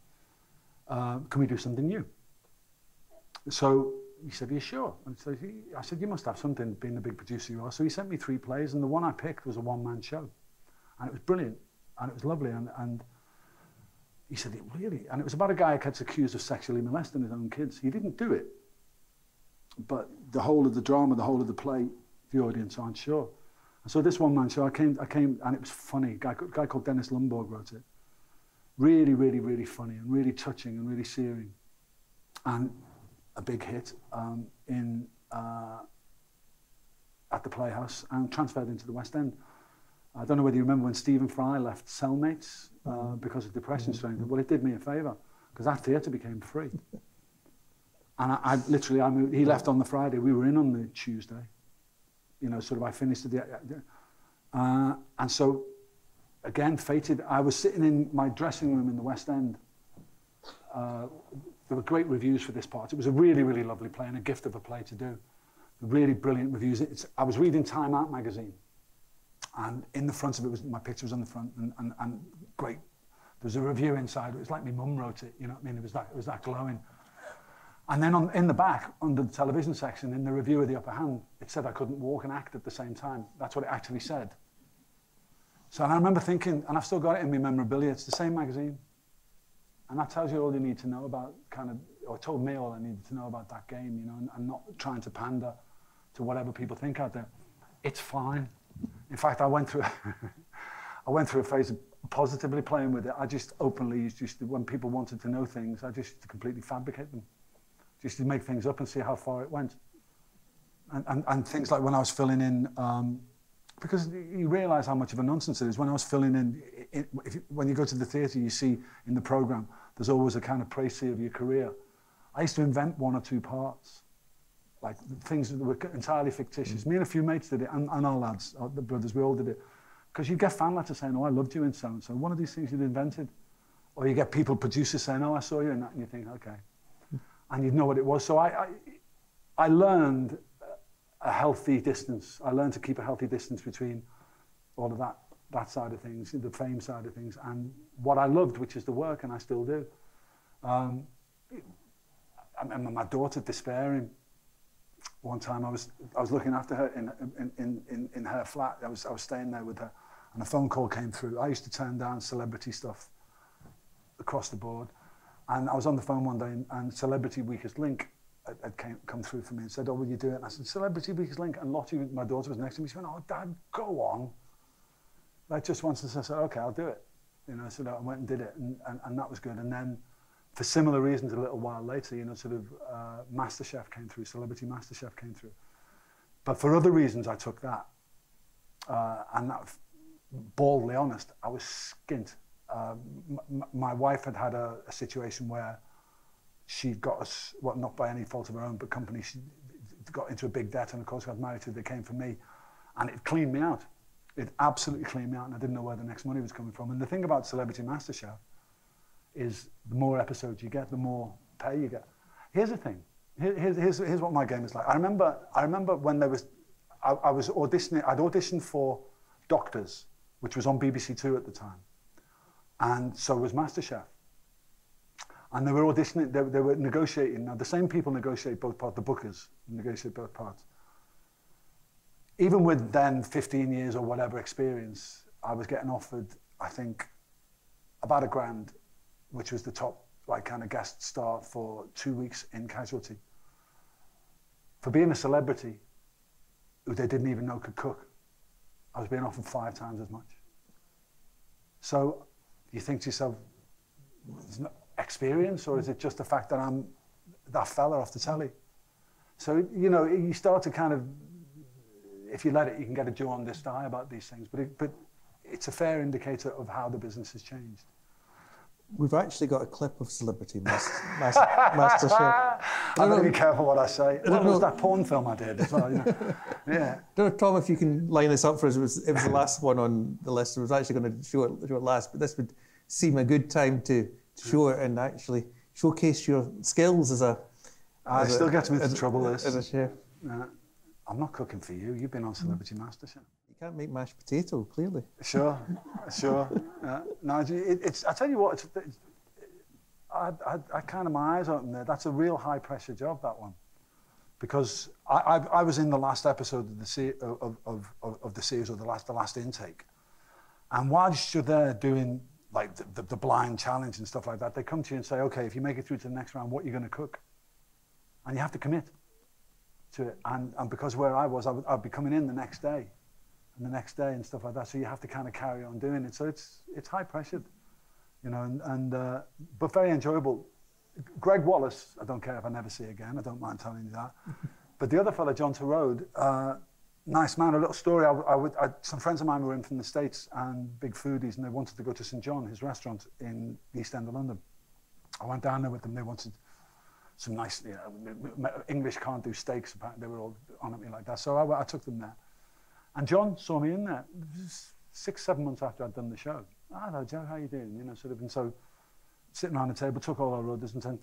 Uh, can we do something new? So he said, are you sure? And so he, I said, you must have something being the big producer you are. So he sent me three plays and the one I picked was a one-man show. And it was brilliant and it was lovely. And, and he said, it really? And it was about a guy who gets accused of sexually molesting his own kids. He didn't do it. But the whole of the drama, the whole of the play, the audience aren't sure. And so this one man show, I came, I came, and it was funny. A guy, a guy called Dennis Lumborg wrote it. Really, really, really funny and really touching and really searing. And a big hit um, in uh, at the Playhouse and transferred into the West End. I don't know whether you remember when Stephen Fry left Cellmates uh, because of depression strain. Well, it did me a favour because that theatre became free. And I, I literally, I moved, he left on the Friday. We were in on the Tuesday. You know, sort of I finished the, uh, and so again, fated. I was sitting in my dressing room in the West End. Uh, there were great reviews for this part. It was a really, really lovely play and a gift of a play to do. Really brilliant reviews. It's, I was reading Time Out magazine, and in the front of it was my picture was on the front, and, and, and great. There was a review inside. It was like my mum wrote it. You know what I mean? It was that it was that glowing. And then on, in the back, under the television section, in the review of The Upper Hand, it said I couldn't walk and act at the same time. That's what it actually said. So I remember thinking, and I've still got it in my memorabilia, it's the same magazine. And that tells you all you need to know about kind of, or told me all I needed to know about that game, you know, and, and not trying to pander to whatever people think out there. It's fine. In fact, I went through, I went through a phase of positively playing with it. I just openly used to, when people wanted to know things, I just completely fabricate them. Just to make things up and see how far it went. And, and, and things like when I was filling in um, because you realize how much of a nonsense it is. When I was filling in, it, if when you go to the theatre, you see in the program, there's always a kind of précis of your career. I used to invent one or two parts, like things that were entirely fictitious. Mm. Me and a few mates did it, and, and our lads, our, the brothers, we all did it. Because you get fan letters saying, oh, I loved you in so-and-so. One of these things you'd invented. Or you get people, producers saying, oh, I saw you in that, and you think, okay. Mm. And you'd know what it was. So I, I, I learned a healthy distance. I learned to keep a healthy distance between all of that, that side of things, the fame side of things, and what I loved, which is the work, and I still do. Um, I remember my daughter despairing. One time I was, I was looking after her in, in, in, in her flat. I was, I was staying there with her, and a phone call came through. I used to turn down celebrity stuff across the board. And I was on the phone one day, and, and Celebrity Weakest Link had came, come through for me and said, oh, will you do it? And I said, Celebrity Weakest Link. And Lottie, my daughter, was next to me. She went, oh, Dad, go on. Like just and I said, okay, I'll do it. You know, so I went and did it, and, and, and that was good. And then, for similar reasons, a little while later, you know, sort of uh, MasterChef came through, Celebrity MasterChef came through. But for other reasons, I took that. Uh, and that, baldly honest, I was skint. Uh, my wife had had a, a situation where she got us, well, not by any fault of her own, but company, she got into a big debt, and of course, got married to, they came for me, and it cleaned me out. It absolutely cleaned me out, and I didn't know where the next money was coming from. And the thing about Celebrity MasterChef is the more episodes you get, the more pay you get. Here's the thing. Here's, here's, here's what my game is like. I remember, I remember when there was, I, I was auditioning, I'd auditioned for Doctors, which was on BBC Two at the time. And so was MasterChef. And they were auditioning, they, they were negotiating. Now, the same people negotiate both parts, the bookers negotiate both parts. Even with then 15 years or whatever experience, I was getting offered, I think, about a grand, which was the top, like, kind of guest star for two weeks in Casualty. For being a celebrity who they didn't even know could cook, I was being offered five times as much. So you think to yourself, it's no experience, or is it just the fact that I'm that fella off the telly? So, you know, you start to kind of, if you let it, you can get a jaundiced eye about these things, but, it, but it's a fair indicator of how the business has changed. We've actually got a clip of Celebrity Master, Master, Master Chef. I'm going to be careful what I say. What was that porn film I did as well? You know? yeah. I don't know, Tom, if you can line this up for us. It was, it was the last one on the list. I was actually going to show it, show it last, but this would seem a good time to show it and actually showcase your skills as a. I still get me into trouble. This as a chef. Uh, I'm not cooking for you. You've been on Celebrity MasterChef. You can't make mashed potato, clearly. Sure, sure. Uh, no, it, it's. I tell you what, it's, it's, I, I, I kind of my eyes open there. That's a real high pressure job, that one, because I, I, I was in the last episode of the se- of, of, of, of the series or the last the last intake, and whilst you're there doing like the, the, the, blind challenge and stuff like that, they come to you and say, okay, if you make it through to the next round, what are you going to cook? And you have to commit to it. And, and because where I was, I would, I'd be coming in the next day and the next day and stuff like that. So you have to kind of carry on doing it. So it's, it's high pressured, you know, and, and uh, but very enjoyable. Gregg Wallace, I don't care if I never see again. I don't mind telling you that. but the other fellow, John Torode, uh, nice man. A little story. I, I would, I, some friends of mine were in from the States and big foodies, and they wanted to go to St. John, his restaurant in the East End of London. I went down there with them. They wanted some nice, you know, English can't do steaks. They were all on at me like that. So I, I took them there. And John saw me in there six, seven months after I'd done the show. Ah, hello, Joe, how you doing? You know, sort of, and so sitting around the table, took all our orders and said,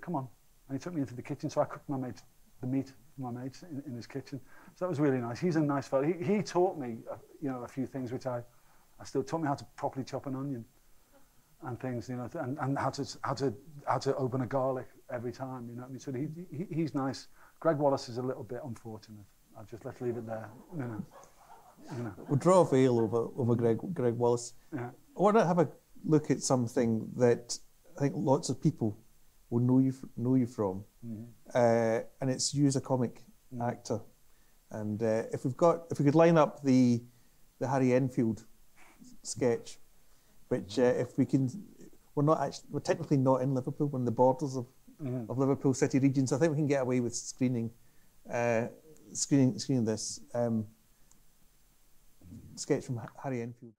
come on. And he took me into the kitchen, so I cooked my mate the meat for my mates in, in his kitchen. So that was really nice. He's a nice fellow. He, he taught me, uh, you know, a few things which I, I still taught me how to properly chop an onion and things, you know, and, and how to how to how to open a garlic every time, you know. What I mean, so he, he he's nice. Gregg Wallace is a little bit unfortunate. I'll just let's leave it there. You know. You know. We'll draw a veil over over Gregg Gregg Wallace. Yeah. I want to have a look at something that I think lots of people will know you know you from, Mhm. uh, and it's you as a comic Mm. actor. And uh, if we've got if we could line up the the Harry Enfield sketch, which uh, if we can, we're not actually we're technically not in Liverpool, we're on the borders of, Mhm. of Liverpool city region, so I think we can get away with screening uh, screening screening this um, sketch from Harry Enfield.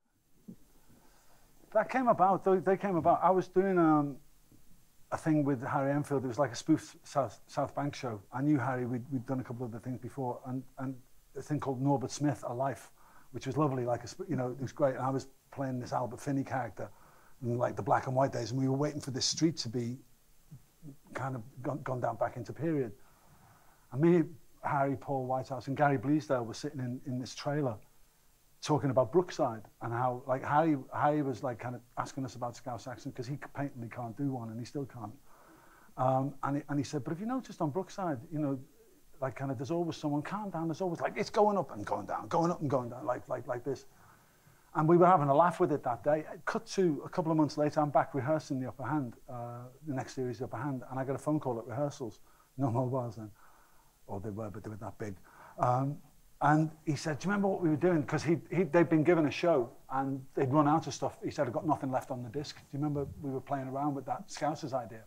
That came about. They, came about. I was doing um, a thing with Harry Enfield. It was like a spoof South South Bank show. I knew Harry. We'd, we'd done a couple of the things before, and and a thing called Norbert Smith, A Life, which was lovely. Like a, you know, it was great. And I was playing this Albert Finney character, in like the black and white days, and we were waiting for this street to be kind of gone, gone down back into period. And me, Harry, Paul Whitehouse, and Gary Bleasdale were sitting in, in this trailer talking about Brookside and how like Harry Harry was like kind of asking us about Scouse accent because he patently can't do one and he still can't. Um, and, he, and he said, but have you noticed on Brookside, you know, like kind of there's always someone calm down. There's always like it's going up and going down, going up and going down, like like like this. And we were having a laugh with it that day. Cut to a couple of months later, I'm back rehearsing the Upper Hand, uh, the next series, the Upper Hand, and I got a phone call at rehearsals. No mobiles then, or they were, but they were that big. Um, and he said, "Do you remember what we were doing?" Because he, he they'd been given a show and they'd run out of stuff. He said, "I've got nothing left on the disc. Do you remember we were playing around with that Scousers idea?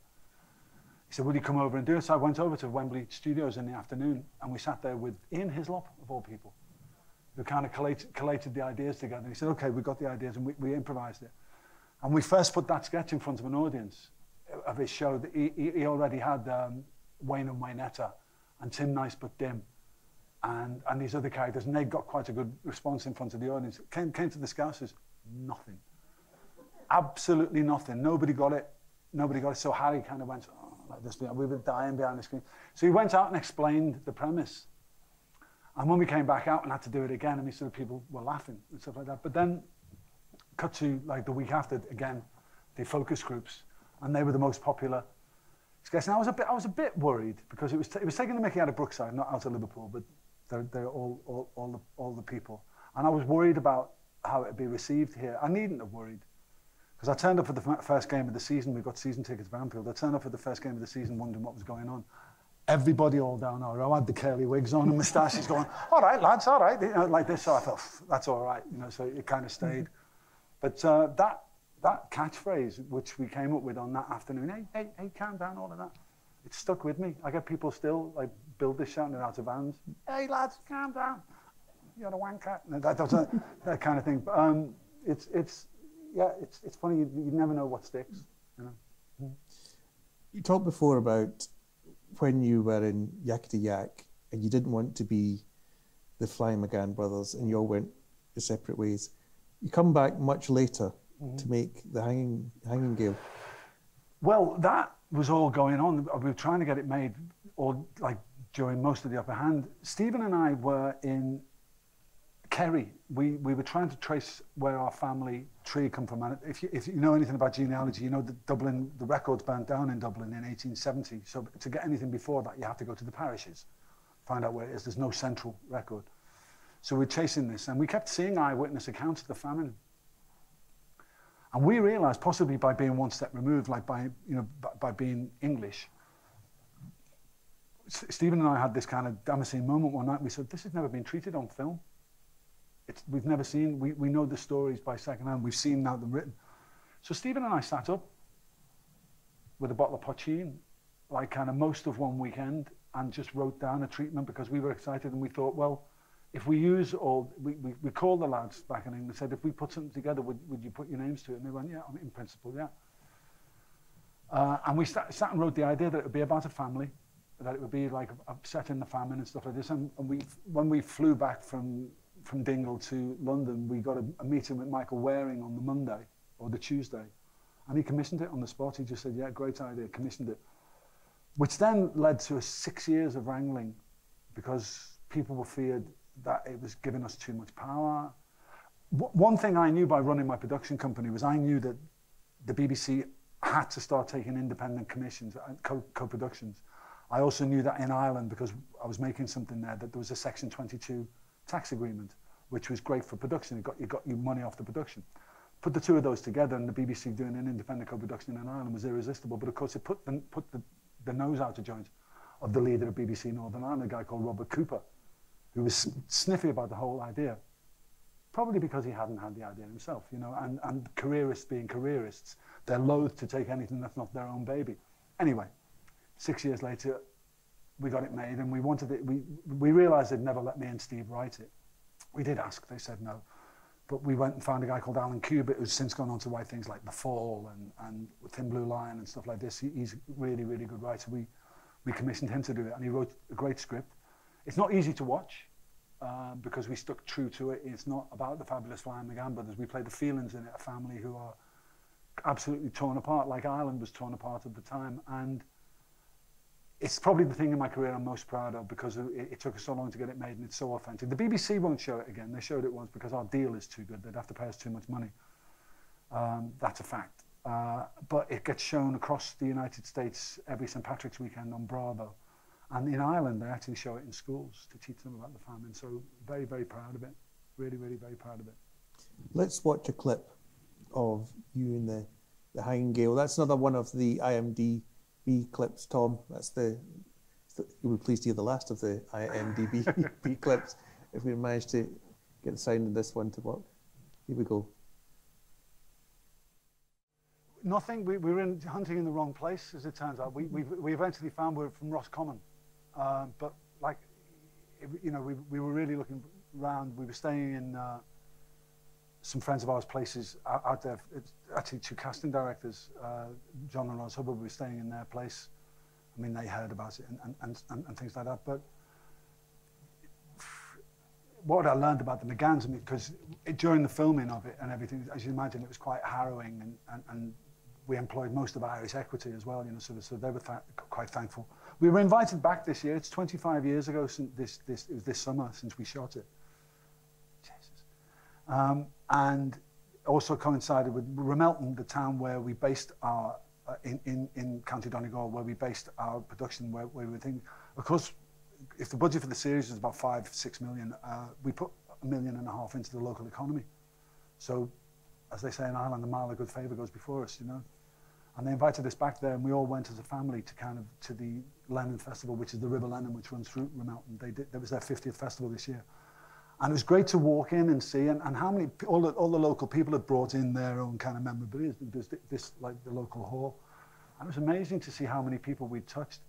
He said, "Will you come over and do it?" So I went over to Wembley Studios in the afternoon, and we sat there with Ian Hislop of all people who kind of collated, collated the ideas together. He said, okay, we got the ideas and we, we improvised it. And we first put that sketch in front of an audience of his show. That he, he he already had um, Wayne and Waynetta and Tim Nice but Dim and, and these other characters, and they got quite a good response in front of the audience. Came, came to the Scousers, nothing. Absolutely nothing. Nobody got it. Nobody got it. So Harry kind of went, oh, like this. We were dying behind the screen. So he went out and explained the premise. And when we came back out and had to do it again, I mean, sort of people were laughing and stuff like that. But then, cut to like the week after, again, the focus groups, and they were the most popular And I was a bit, I was a bit worried because it was, it was taking the Mickey out of Brookside, not out of Liverpool, but they're, they're all, all, all, the, all the people. And I was worried about how it would be received here. I needn't have worried. Because I turned up for the first game of the season. We got season tickets for Anfield. I turned up for the first game of the season wondering what was going on. Everybody all down our row had the curly wigs on and moustaches going, all right, lads, all right. You know, like this. So I thought, that's all right. You know, so it kind of stayed. But uh, that, that catchphrase, which we came up with on that afternoon, hey, hey, hey, calm down, all of that, it stuck with me. I get people still, like, build this shouting out of vans. Hey, lads, calm down. You're a wanker. And That, that, kind of thing. But, um, it's, it's, yeah, it's, it's funny. You, you never know what sticks. You know? You talked before about when you were in Yakety Yak and you didn't want to be the Flying McGann brothers and you all went your separate ways. You come back much later Mm-hmm. to make the Hanging Hanging Gale. Well, that was all going on. We were trying to get it made, all like during most of the upper hand. Stephen and I were in Kerry. We we were trying to trace where our family tree come from. And if you, if you know anything about genealogy, you know that Dublin, the records burnt down in Dublin in 1870. So to get anything before that, you have to go to the parishes, find out where it is. There's no central record. So we're chasing this, and we kept seeing eyewitness accounts of the famine. And we realized, possibly by being one step removed, like by, you know, by, by being English, S- Stephen and I had this kind of Damascene moment one night. We said, this has never been treated on film. It's, we've never seen, we, we know the stories by secondhand. We've seen now them written. So Stephen and I sat up with a bottle of poitín, like kind of most of one weekend, and just wrote down a treatment because we were excited and we thought, well, if we use all, we, we, we called the lads back in England, said, if we put something together, would, would you put your names to it? And they went, yeah, I mean, in principle, yeah. Uh, and we sat, sat and wrote the idea that it would be about a family, that it would be like upsetting the famine and stuff like this. And, and we, when we flew back from, from Dingle to London, we got a, a meeting with Michael Waring on the Monday or the Tuesday. And he commissioned it on the spot. He just said, yeah, great idea, commissioned it. Which then led to a six years of wrangling because people were feared that it was giving us too much power. W- one thing I knew by running my production company was I knew that the BBC had to start taking independent commissions and co- co-productions. I also knew that in Ireland, because I was making something there, that there was a Section 22 tax agreement, which was great for production. It got you got you money off the production. Put the two of those together, and the BBC doing an independent co-production in Ireland was irresistible. But of course, it put the, put the, the nose out of joint of the leader of BBC Northern Ireland, a guy called Robert Cooper, who was sniffy about the whole idea. Probably because he hadn't had the idea himself, you know, and, and careerists being careerists, they're loath to take anything that's not their own baby. Anyway, six years later, we got it made and we wanted it, we, we realized they'd never let me and Steve write it. We did ask, they said no. But we went and found a guy called Alan Cubitt who's since gone on to write things like The Fall and, and Thin Blue Line and stuff like this. He, he's a really, really good writer. We, we commissioned him to do it and he wrote a great script. It's not easy to watch uh, because we stuck true to it. It's not about the fabulous Flying McGann brothers. We play the feelings in it, a family who are absolutely torn apart, like Ireland was torn apart at the time. And it's probably the thing in my career I'm most proud of because it, it took us so long to get it made and it's so authentic. The BBC won't show it again. They showed it once because our deal is too good. They'd have to pay us too much money. Um, that's a fact. Uh, but it gets shown across the United States every St. Patrick's weekend on Bravo. And in Ireland, they actually show it in schools to teach them about the famine. So very, very proud of it. Really, really, very proud of it. Let's watch a clip of you in the, the Hanging Gale. That's another one of the IMDb clips, Tom. That's the, you'll be pleased to hear the last of the IMDb clips if we manage to get the sound of this one to work. Here we go. Nothing. We, we were in, hunting in the wrong place, as it turns out. We, we, we eventually found we were from Roscommon. Um, but, like, it, you know, we, we were really looking around. We were staying in uh, some friends of ours' places out, out there. It's actually, two casting directors, uh, John and Ros Hubbard, were staying in their place. I mean, they heard about it and, and, and, and things like that. But what I learned about the McGanns, I mean, because during the filming of it and everything, as you imagine, it was quite harrowing, and, and, and we employed most of Irish equity as well, you know, so, so they were th quite thankful. We were invited back this year. It's 25 years ago since this, this, it was this summer since we shot it. Jesus. Um, and also coincided with Ramelton, the town where we based our, uh, in, in, in County Donegal, where we based our production, where, where we were thinking, of course, if the budget for the series is about five, six million, uh, we put a million and a half into the local economy. So, as they say in Ireland, a mile of good favour goes before us, you know. And they invited us back there, and we all went as a family to kind of to the Lennon Festival, which is the River Lennon, which runs through Ramelton. They did, that was their 50th festival this year. And it was great to walk in and see, and, and how many, all the, all the local people had brought in their own kind of memorabilia. There's this, like the local hall. And it was amazing to see how many people we'd touched.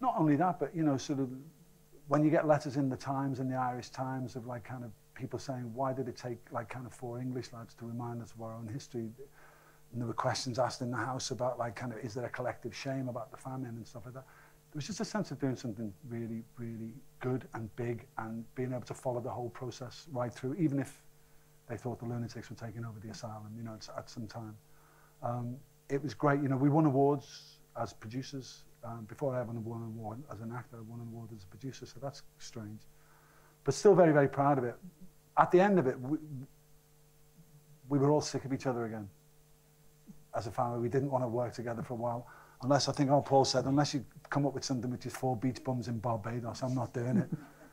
Not only that, but, you know, sort of, when you get letters in the Times and the Irish Times of like kind of people saying, why did it take like kind of four English lads to remind us of our own history? And there were questions asked in the house about like kind of, is there a collective shame about the famine and stuff like that? There was just a sense of doing something really, really good and big and being able to follow the whole process right through, even if they thought the lunatics were taking over the asylum, you know, at some time. Um, it was great. You know, we won awards as producers. Um, before I ever won an award as an actor, I won an award as a producer, so that's strange. But still very, very proud of it. At the end of it, we, we were all sick of each other again. as a family, we didn't want to work together for a while. Unless, I think, oh, Paul said, unless you come up with something which is four beach bums in Barbados, I'm not doing it.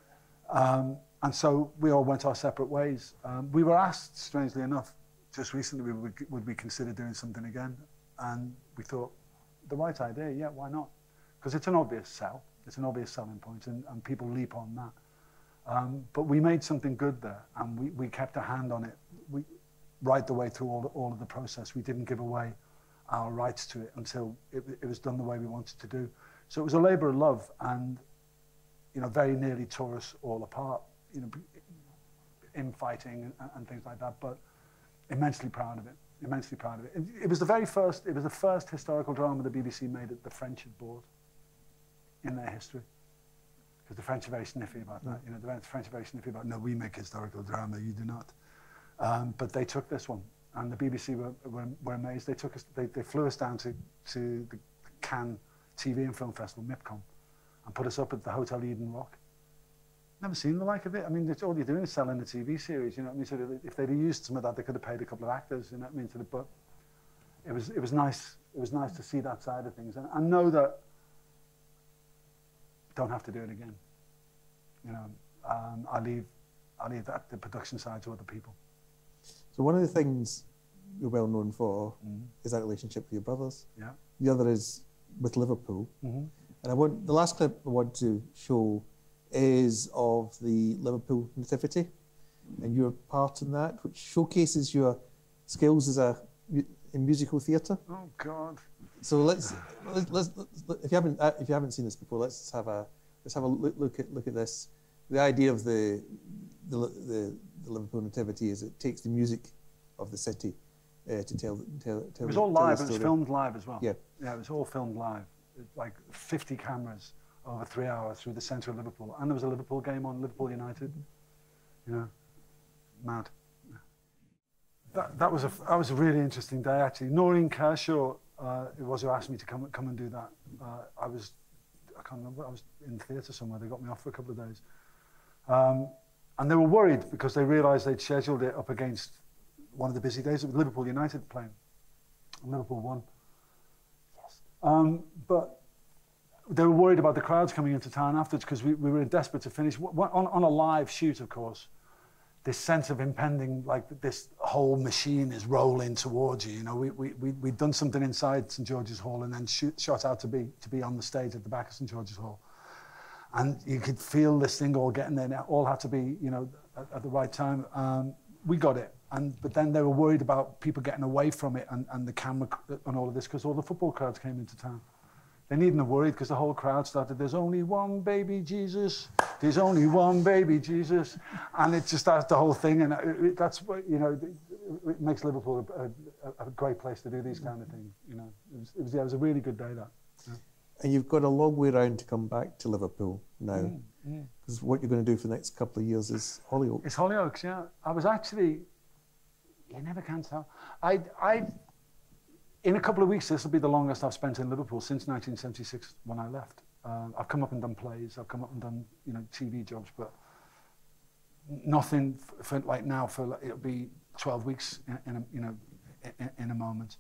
um, and so we all went our separate ways. Um, we were asked, strangely enough, just recently, would, would we consider doing something again? And we thought, the right idea, yeah, why not? Because it's an obvious sell. It's an obvious selling point, and, and people leap on that. Um, but we made something good there, and we, we kept a hand on it. We, right the way through all, all of the process. We didn't give away our rights to it until it, it was done the way we wanted to do. So it was a labour of love, and you know, very nearly tore us all apart, you know, infighting and, and things like that. But immensely proud of it. Immensely proud of it. it. It was the very first. It was the first historical drama the BBC made that the French had bought in their history. because the French are very sniffy about that. Mm. You know, the French are very sniffy about, no, we make historical drama, you do not. Um, but they took this one, and the BBC were, were, were amazed. They took us, they, they flew us down to, to the Cannes TV and Film Festival, MIPCOM, and put us up at the Hotel Eden Rock. Never seen the like of it. I mean, all you're doing is selling a TV series, you know what I mean? So if they'd used some of that, they could have paid a couple of actors, you know what I mean? To the, but it was, it was nice. It was nice to see that side of things. And I know that don't have to do it again. You know, um, I leave, I leave that the production side to other people. So one of the things you're well known for mm-hmm. is that relationship with your brothers. Yeah. The other is with Liverpool. Mm-hmm. And I want the last clip I want to show is of the Liverpool Nativity, and your part in that, which showcases your skills as a in musical theatre. Oh God! So let's, let's, let's, let's, if you haven't uh, if you haven't seen this before, let's have a let's have a look, look at look at this. The idea of the the, the, the Liverpool Nativity is it takes the music of the city uh, to tell tell. tell it was all live. It was filmed live as well. Yeah, yeah, it was all filmed live. Like 50 cameras over three hours through the centre of Liverpool, and there was a Liverpool game on Liverpool United. You know, mad. That, that was a that was a really interesting day actually. Noreen Kershaw uh, it was who asked me to come come and do that. Uh, I was I can't remember. I was in theatre somewhere. They got me off for a couple of days, um, and they were worried because they realised they'd scheduled it up against one of the busy days with Liverpool United playing. And Liverpool won. Yes. Um, but they were worried about the crowds coming into town afterwards because we, we were desperate to finish on, on a live shoot, of course this sense of impending, like this whole machine is rolling towards you. You know, we, we, we, we'd done something inside St. George's Hall and then shoot, shot out to be, to be on the stage at the back of St. George's Hall. And you could feel this thing all getting there. It all had to be, you know, at, at the right time. Um, we got it. And, but then they were worried about people getting away from it and, and the camera and all of this because all the football crowds came into town. They needn't have worried because the whole crowd started, there's only one baby Jesus, there's only one baby Jesus. And it just starts the whole thing. And it, that's what, you know, it makes Liverpool a, a, a, great place to do these kind of things. You know, it was, it was, yeah, it was a really good day that. Yeah. And you've got a long way around to come back to Liverpool now. Because mm, mm. what you're going to do for the next couple of years is Hollyoaks. It's Hollyoaks, yeah. I was actually, you never can tell. I, I in a couple of weeks, this will be the longest I've spent in Liverpool since 1976 when I left. Uh, I've come up and done plays, I've come up and done you know TV jobs, but nothing for, like now. For like, it'll be 12 weeks in, in a, you know in, in a moment.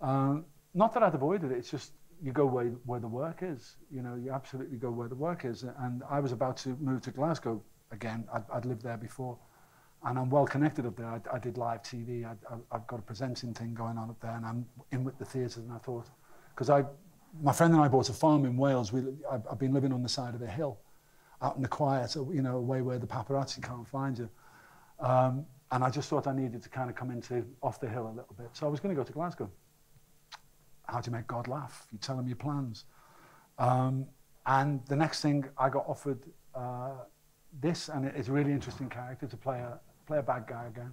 Um, not that I'd avoided it. It's just you go where, where the work is. You know, you absolutely go where the work is. And I was about to move to Glasgow again. I'd, I'd lived there before. And I'm well connected up there. I, I did live TV. I, I, I've got a presenting thing going on up there. And I'm in with the theatre And I thought. Because I, my friend and I bought a farm in Wales. We, I've, I've been living on the side of a hill out in the quiet, you know, away where the paparazzi can't find you. Um, and I just thought I needed to kind of come into off the hill a little bit. So I was going to go to Glasgow. How do you make God laugh? You tell him your plans. Um, and the next thing I got offered uh, this, and it's a really interesting character to play a, play a bad guy again.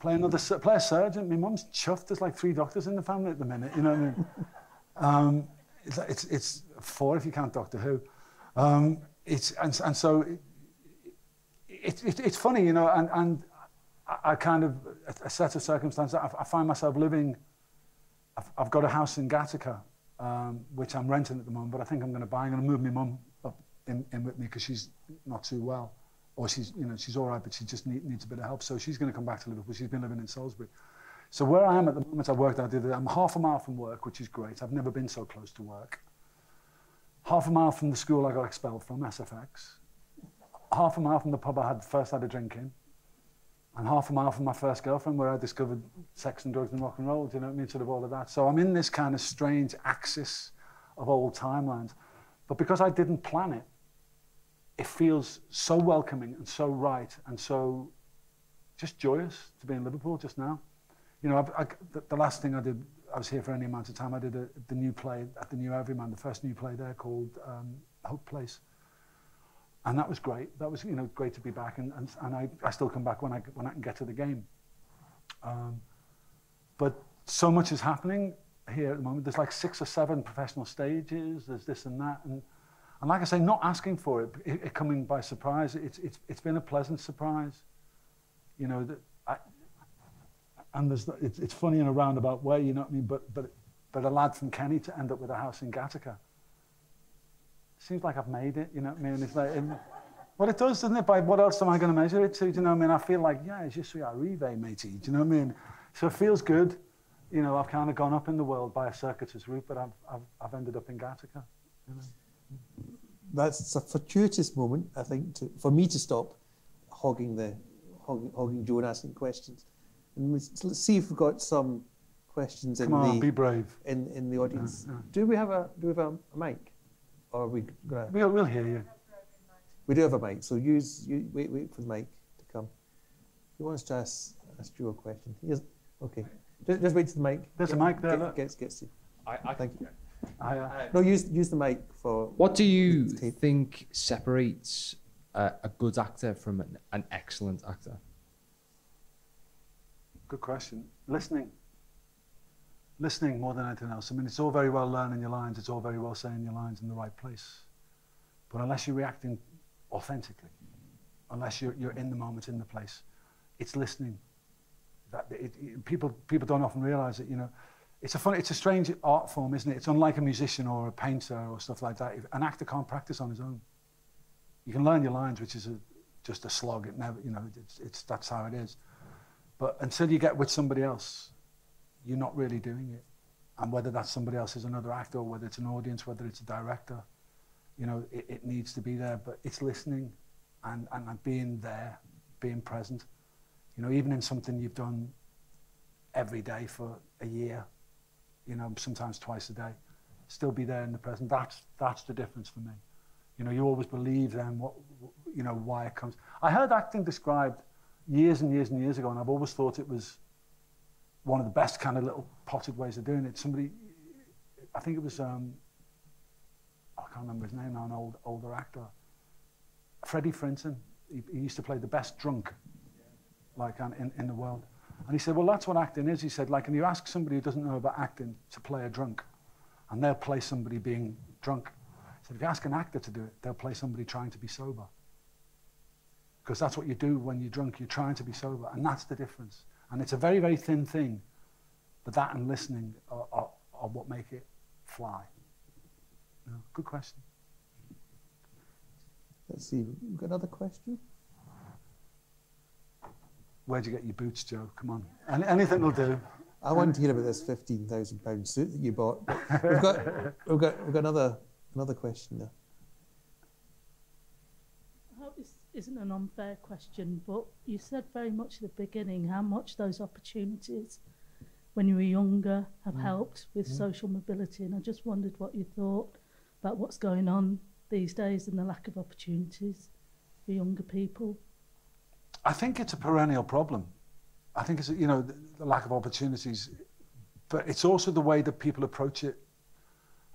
Play another, play a surgeon. My mum's chuffed. There's like three doctors in the family at the minute. You know what I mean? um, it's, it's, it's four if you count Doctor Who. Um, it's, and, and so it, it, it, it's funny, you know, and, and I, I kind of, a, a set of circumstances, I, I find myself living, I've, I've got a house in Gateacre, um, which I'm renting at the moment, but I think I'm going to buy. I'm going to move my mum up in, in with me because she's not too well or she's, you know, she's all right, but she just need, needs a bit of help. So she's going to come back to Liverpool. She's been living in Salisbury. So where I am at the moment, I worked out, I'm half a mile from work, which is great. I've never been so close to work. Half a mile from the school I got expelled from, SFX. Half a mile from the pub I had first had a drink in. And half a mile from my first girlfriend where I discovered sex and drugs and rock and roll, do you know what I mean? Sort of all of that. So I'm in this kind of strange axis of old timelines. But because I didn't plan it, it feels so welcoming and so right and so just joyous to be in Liverpool just now. You know, I, the, the, last thing I did, I was here for any amount of time. I did a, the new play at the New Everyman, the first new play there called um, Hope Place. And that was great. That was, you know, great to be back. And, and, and I, I still come back when I, when I can get to the game. Um, but so much is happening here at the moment. There's like six or seven professional stages. There's this and that. And And like I say, not asking for it, it, it coming by surprise. It's, it's, it's been a pleasant surprise. You know, that I, and there's, the- it's, it's funny in a roundabout way, you know what I mean? But, but, but a lad from Kenny to end up with a house in Gateacre. Seems like I've made it, you know what I mean? It's like, and, well, it does, doesn't it? By what else am I going to measure it to? Do you know what I mean? I feel like, yeah, je suis arrivé, matey. Do you know what I mean? So it feels good. You know, I've kind of gone up in the world by a circuitous route, but I've, I've, I've ended up in Gateacre. You know? That's a fortuitous moment, I think, to, for me to stop hogging the hogging, hogging Joe and asking questions. And let's, see if we've got some questions in Come on, the be brave. in, in the audience. Do we have a do we have a, a mic? Or are we gonna We'll, we'll hear you. we do have a mic, so use you wait wait for the mic to come. Who wants to ask ask you a question? Yes. Okay. Just, just wait to the mic. There's a mic there, Get, look. gets gets you. I, I, Thank you. I, uh, No, use use the mic for What do you think separates a, a good actor from an, an excellent actor? Good question. Listening. Listening more than anything else. I mean, it's all very well learning your lines. It's all very well saying your lines in the right place. But unless you're reacting authentically, unless you're, you're in the moment, in the place, it's listening. That it, it- people people don't often realise it. You know, it's a fun, it's a strange art form, isn't it? It's unlike a musician or a painter or stuff like that. An actor can't practice on his own. You can learn your lines, which is a, just a slog. It never, you know, it's, it's that's how it is. But until you get with somebody else, you're not really doing it. And whether that's somebody else is another actor, or whether it's an audience, whether it's a director, you know, it, it needs to be there. But it's listening and, and and being there, being present. You know, even in something you've done every day for a year, you know, sometimes twice a day, still be there in the present. That's that's the difference for me. You know, you always believe then what, you know, why it comes. I heard acting described years and years and years ago, and I've always thought it was one of the best kind of little potted ways of doing it. Somebody, I think it was, um, I can't remember his name now, an old older actor, Freddie Frinton. He, he used to play the best drunk, like in, in the world. And he said, well, that's what acting is. He said, like, and you ask somebody who doesn't know about acting to play a drunk, and they'll play somebody being drunk. He said, if you ask an actor to do it, they'll play somebody trying to be sober. Because that's what you do when you're drunk, you're trying to be sober, and that's the difference. And it's a very, very thin thing, but that and listening are, are, are what make it fly. Know, good question. Let's see. We've got another question. Where'd you get your boots, Joe? Come on. Any, anything will do. I want to hear about this fifteen thousand pound suit that you bought. We've got we've got we've got another another question there. I hope this isn't an unfair question, but you said very much at the beginning how much those opportunities when you were younger have mm. helped with mm. social mobility. And I just wondered what you thought about what's going on these days and the lack of opportunities for younger people. I think it's a perennial problem. I think it's, you know, the, the lack of opportunities, but it's also the way that people approach it.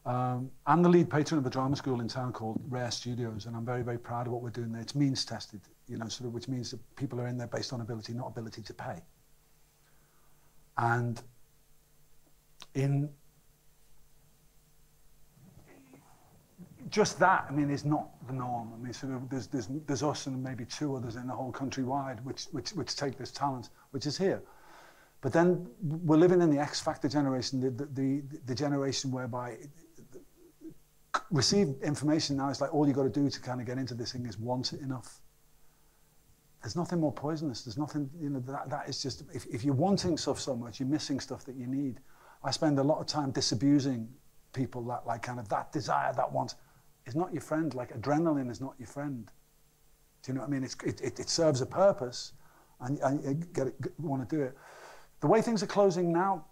Um, I'm the lead patron of a drama school in town called Rare Studios, and I'm very, very proud of what we're doing there. It's means tested, you know, sort of, which means that people are in there based on ability, not ability to pay. And in just that, I mean, is not the norm. I mean, sort of, there's, there's, there's us and maybe two others in the whole country wide which, which, which take this talent, which is here. But then we're living in the X Factor generation, the, the, the, the generation whereby receive information now is like all you got to do to kind of get into this thing is want it enough. There's nothing more poisonous. There's nothing, you know, that, that is just, if, if you're wanting stuff so much, you're missing stuff that you need. I spend a lot of time disabusing people that like kind of that desire, that want is not your friend. Like adrenaline is not your friend. Do you know what I mean? It's, it, it, it serves a purpose and, and you get it, want to do it. The way things are closing now,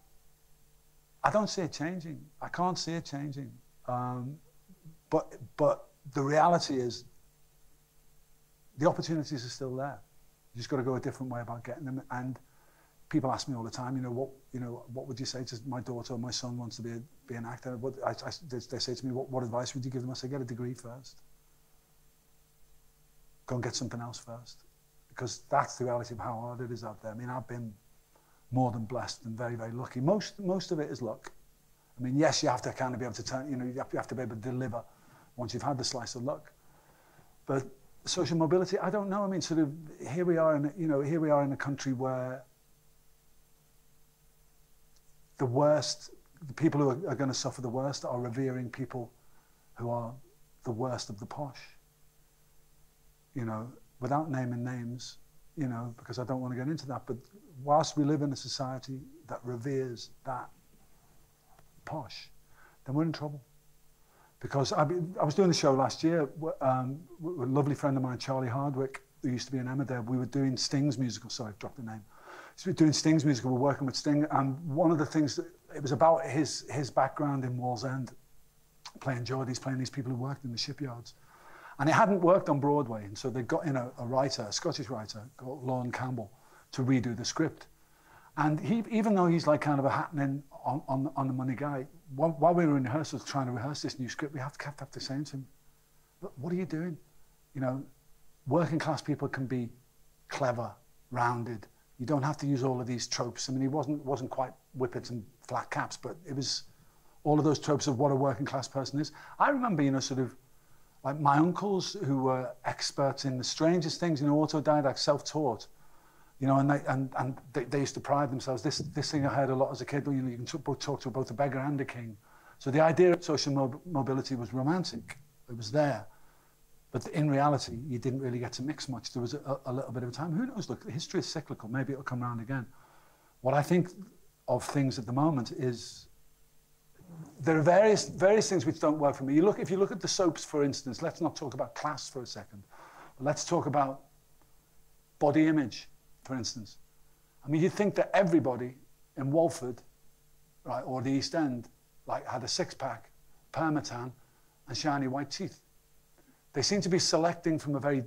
I don't see it changing. I can't see it changing. Um, but, but the reality is the opportunities are still there. You just got to go a different way about getting them. And people ask me all the time, you know, what, you know, what would you say to my daughter or my son wants to be, a, be an actor? What, I, I, they, say to me, what, what advice would you give them? I say, get a degree first. Go and get something else first. Because that's the reality of how hard it is out there. I mean, I've been more than blessed and very, very lucky. Most, most of it is luck. I mean, yes, you have to kind of be able to turn, you know, you have, you have to be able to deliver once you've had the slice of luck. But social mobility, I don't know. I mean, sort of here we are in, you know, here we are in a country where the worst, the people who are, are going to suffer the worst are revering people who are the worst of the posh. You know, without naming names, you know, because I don't want to get into that. But whilst we live in a society that reveres that posh, then we're in trouble. Because I, I was doing the show last year um, with a lovely friend of mine, Charlie Hardwick, who used to be in Emmerdale. We were doing Sting's musical. Sorry, I've dropped the name. So we were doing Sting's musical. We we're working with Sting, and one of the things that it was about his his background in Wallsend, playing Geordies, playing these people who worked in the shipyards. And it hadn't worked on Broadway, and so they got in a, a writer, a Scottish writer called Lorne Campbell, to redo the script. And he, even though he's like kind of a happening on, on, on the money guy, while, while we were in rehearsals trying to rehearse this new script, we have to, have to, have to say to him, what are you doing? You know, working class people can be clever, rounded. You don't have to use all of these tropes. I mean, he wasn't, wasn't quite whippets and flat caps, but it was all of those tropes of what a working class person is. I remember, you know, sort of like my uncles who were experts in the strangest things, you know, autodidact, self-taught, you know, and they, and, and they, they used to pride themselves. This, this thing I heard a lot as a kid, you know, you can talk, talk to both a beggar and a king. So the idea of social mob mobility was romantic. It was there. But in reality, you didn't really get to mix much. There was a, a little bit of a time. Who knows? Look, history is cyclical. Maybe it'll come around again. What I think of things at the moment is there are various, various things which don't work for me. You look, if you look at the soaps, for instance, let's not talk about class for a second. Let's talk about body image, for instance. I mean, you'd think that everybody in Walford, right, or the East End, like had a six-pack, permatan, and shiny white teeth. They seem to be selecting from a very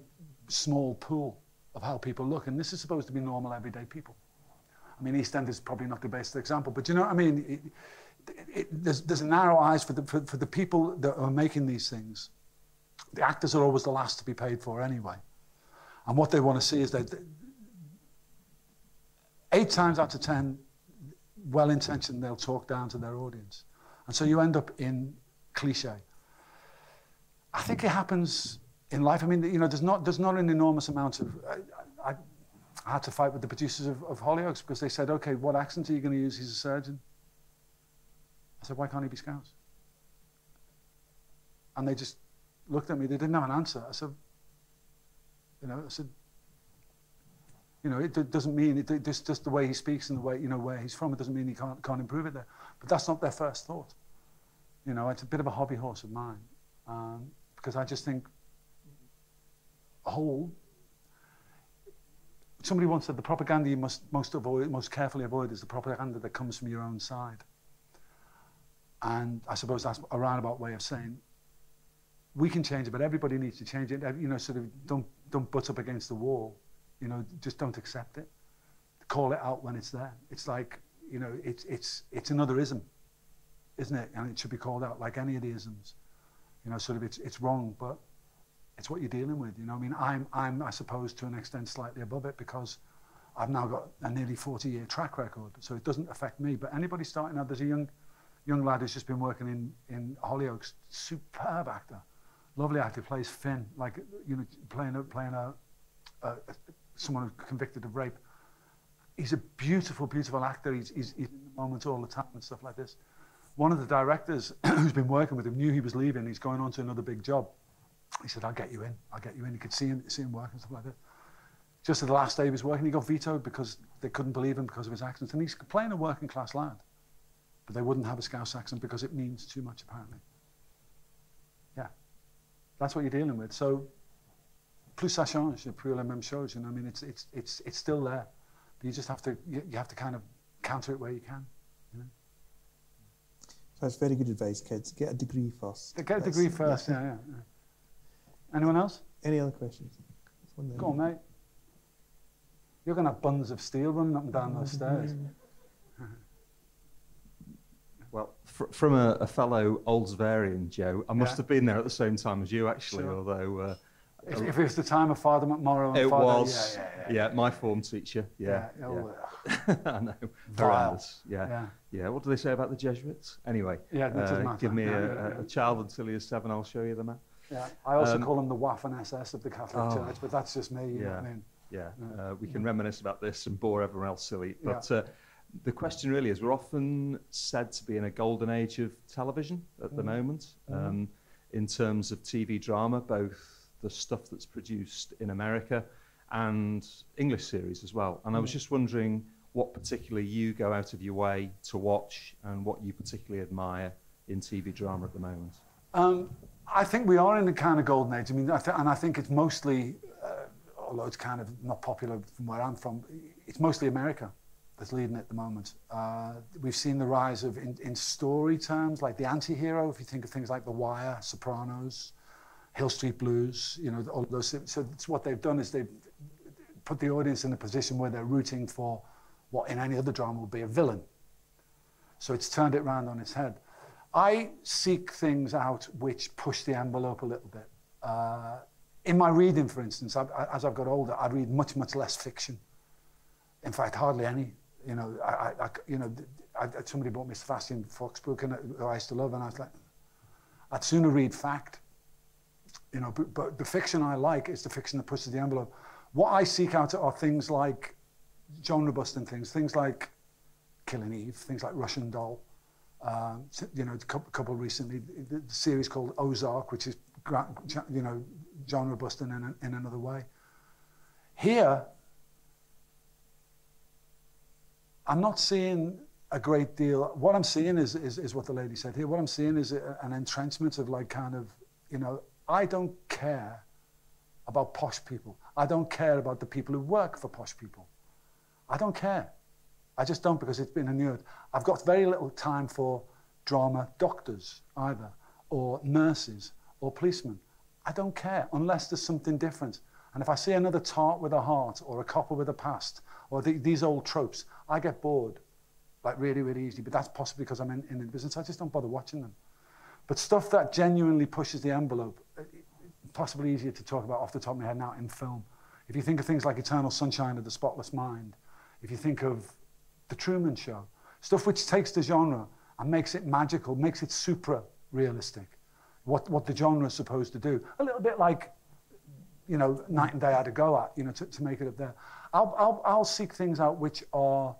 small pool of how people look, and this is supposed to be normal, everyday people. I mean, East End is probably not the best example, but you know what I mean? It, it, there's, there's a narrow eyes for the, for, for the people that are making these things. The actors are always the last to be paid for anyway. And what they want to see is that eight times out of ten, well-intentioned, they'll talk down to their audience. And so you end up in cliche. I think it happens in life. I mean, you know, there's not, there's not an enormous amount of... I, I, I had to fight with the producers of, of Hollyoaks because they said, okay, what accent are you going to use? He's a surgeon. I said, why can't he be Scouse? And they just looked at me. They didn't have an answer. I said, you know, I said, you know, it doesn't mean it, just, just the way he speaks and the way, you know, where he's from, it doesn't mean he can't, can't improve it there. But that's not their first thought. You know, it's a bit of a hobby horse of mine. Um, because I just think a whole somebody once said the propaganda you must most avoid most carefully avoid is the propaganda that comes from your own side and I suppose that's a roundabout way of saying we can change it, but everybody needs to change it. You know, sort of don't don't butt up against the wall. You know, just don't accept it. Call it out when it's there. It's like you know, it's it's it's another ism, isn't it? And it should be called out like any of the isms. You know, sort of it's it's wrong, but it's what you're dealing with. You know, I mean, I'm I'm I suppose to an extent slightly above it because I've now got a nearly 40 year track record, so it doesn't affect me. But anybody starting out, there's a young young lad who's just been working in, in Hollyoaks, superb actor, lovely actor, plays Finn, like, you know, playing a, playing a, a, someone convicted of rape. He's a beautiful, beautiful actor. He's, he's, he's in the moment all the time and stuff like this. One of the directors who's been working with him knew he was leaving. He's going on to another big job. He said, I'll get you in. I'll get you in. You could see him, see him work and stuff like that. Just at the last day he was working, he got vetoed because they couldn't believe him because of his accent. And he's playing a working class lad. But they wouldn't have a Scouse accent because it means too much, apparently. Yeah. That's what you're dealing with. So, plus ça change, plus la même chose. You know, I mean, it's, it's, it's, it's still there. But you just have to, you, you have to kind of counter it where you can. You know? So that's very good advice, kids. Get a degree first. Get a degree first, yeah, yeah, yeah. Anyone else? Any other questions? Go on, mate. You're going to have buns of steel running up and down those stairs. Well, fr from a, a, fellow Old Xaverian, Joe, I must yeah. have been there at the same time as you, actually, sure. although... Uh, If it was the time of Father McMorrow. it Father, was. Yeah, yeah, yeah. yeah, my form teacher. Yeah. yeah, yeah. Oh, I know. Vile. Yeah. yeah. Yeah. What do they say about the Jesuits? Anyway. Yeah, that uh, matter. Give me yeah, a, yeah, a child until he is seven, I'll show you the man. Yeah. I also um, call them the Waffen SS of the Catholic oh, Church, but that's just me. You yeah. Know what I mean? Yeah. yeah. Uh, we can reminisce about this and bore everyone else silly. But yeah. uh, the question really is we're often said to be in a golden age of television at mm. the mm-hmm. moment mm-hmm. um, in terms of TV drama, both the stuff that's produced in America and English series as well. And I was Mm. just wondering what particularly you go out of your way to watch and what you particularly admire in TV drama at the moment. Um, I think we are in a kind of golden age. I mean, I th- and I think it's mostly, uh, although it's kind of not popular from where I'm from, it's mostly America that's leading at the moment. Uh, we've seen the rise of, in, in story terms, like the anti-hero, if you think of things like The Wire, Sopranos, Hill Street Blues, you know, all those. So it's what they've done is they've put the audience in a position where they're rooting for what in any other drama would be a villain. So it's turned it round on its head. I seek things out which push the envelope a little bit. Uh, in my reading, for instance, I, I, as I've got older, I read much, much less fiction. In fact, hardly any. You know, I, I, you know, somebody bought me Sebastian Faulks book, and who I used to love, and I was like, I'd sooner read fact. You know, but, but the fiction I like is the fiction that pushes the envelope. What I seek out are things like genre busting things, things like Killing Eve, things like Russian Doll. Um, S- you know, a couple, recently, the, the series called Ozark, which is you know genre busting in, in another way. Here, I'm not seeing a great deal. What I'm seeing is, is, is what the lady said here. What I'm seeing is an entrenchment of like kind of, you know, I don't care about posh people. I don't care about the people who work for posh people. I don't care. I just don't because it's been inured. I've got very little time for drama doctors either, or nurses, or policemen. I don't care unless there's something different. And if I see another tart with a heart, or a copper with a past, or the, these old tropes, I get bored, like really, really easily. But that's possibly because I'm in, in the business. I just don't bother watching them. But stuff that genuinely pushes the envelope, uh, possibly easier to talk about off the top of my head now in film. If you think of things like Eternal Sunshine of the Spotless Mind, if you think of The Truman Show, stuff which takes the genre and makes it magical, makes it supra realistic, what, what the genre is supposed to do. A little bit like, you know, Night and Day I had to go at, you know, to, to make it up there. I'll, I'll, I'll seek things out which are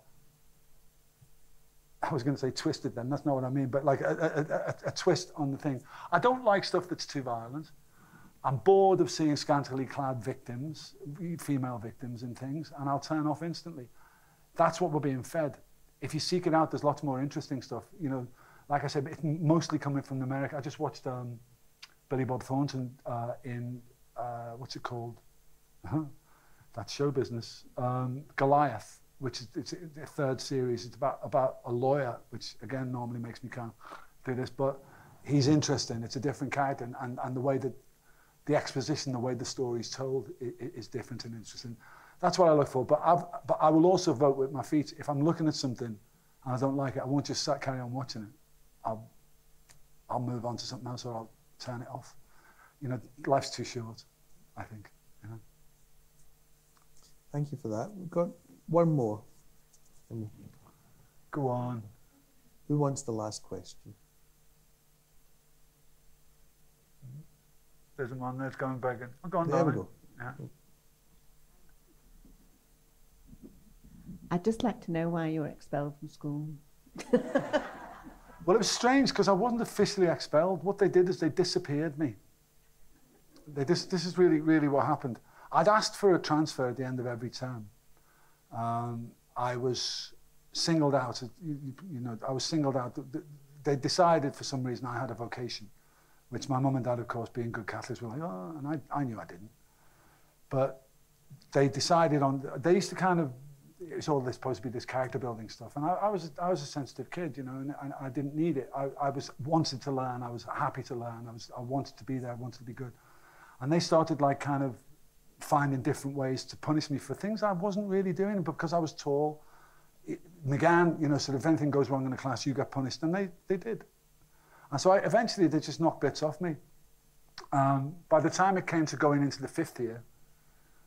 I was going to say twisted then, that's not what I mean, but like a, a, a, a twist on the thing. I don't like stuff that's too violent. I'm bored of seeing scantily clad victims, female victims and things, and I'll turn off instantly. That's what we're being fed. If you seek it out, there's lots more interesting stuff. You know, like I said, it's mostly coming from America. I just watched um, Billy Bob Thornton uh, in, uh, what's it called? That's show business. Um, Goliath which is it's third series. It's about about a lawyer, which again normally makes me kind of do this, but he's interesting. It's a different character, and, and, and the way that the exposition, the way the story is told, is, is different and interesting. That's what I look for. But I've, but I will also vote with my feet. If I'm looking at something and I don't like it, I won't just carry on watching it. I'll I'll move on to something else, or I'll turn it off. You know, life's too short. I think. You know. Thank you for that. We've got one more. Go on. who wants the last question? There's one that's going back in. Oh, go on, There we go. Yeah. I'd just like to know why you were expelled from school. Well, it was strange because I wasn't officially expelled. What they did is they disappeared me. They dis- this is really, really what happened. I'd asked for a transfer at the end of every term. Um, I was singled out. You, you- know, I was singled out. Th- th- They decided for some reason I had a vocation, which my mum and dad, of course, being good Catholics, were like, oh, and I, I knew I didn't. But they decided on. They used to kind of. It's all this supposed to be this character building stuff, and I, I was I was a sensitive kid, you know, and, and I didn't need it. I, I was wanted to learn. I was happy to learn. I was I wanted to be there. I wanted to be good, and they started like kind of finding different ways to punish me for things I wasn't really doing because I was tall. McGann, you know, sort of if anything goes wrong in the class, you get punished, and they they did. And so I, eventually they just knocked bits off me. Um, by the time it came to going into the fifth year,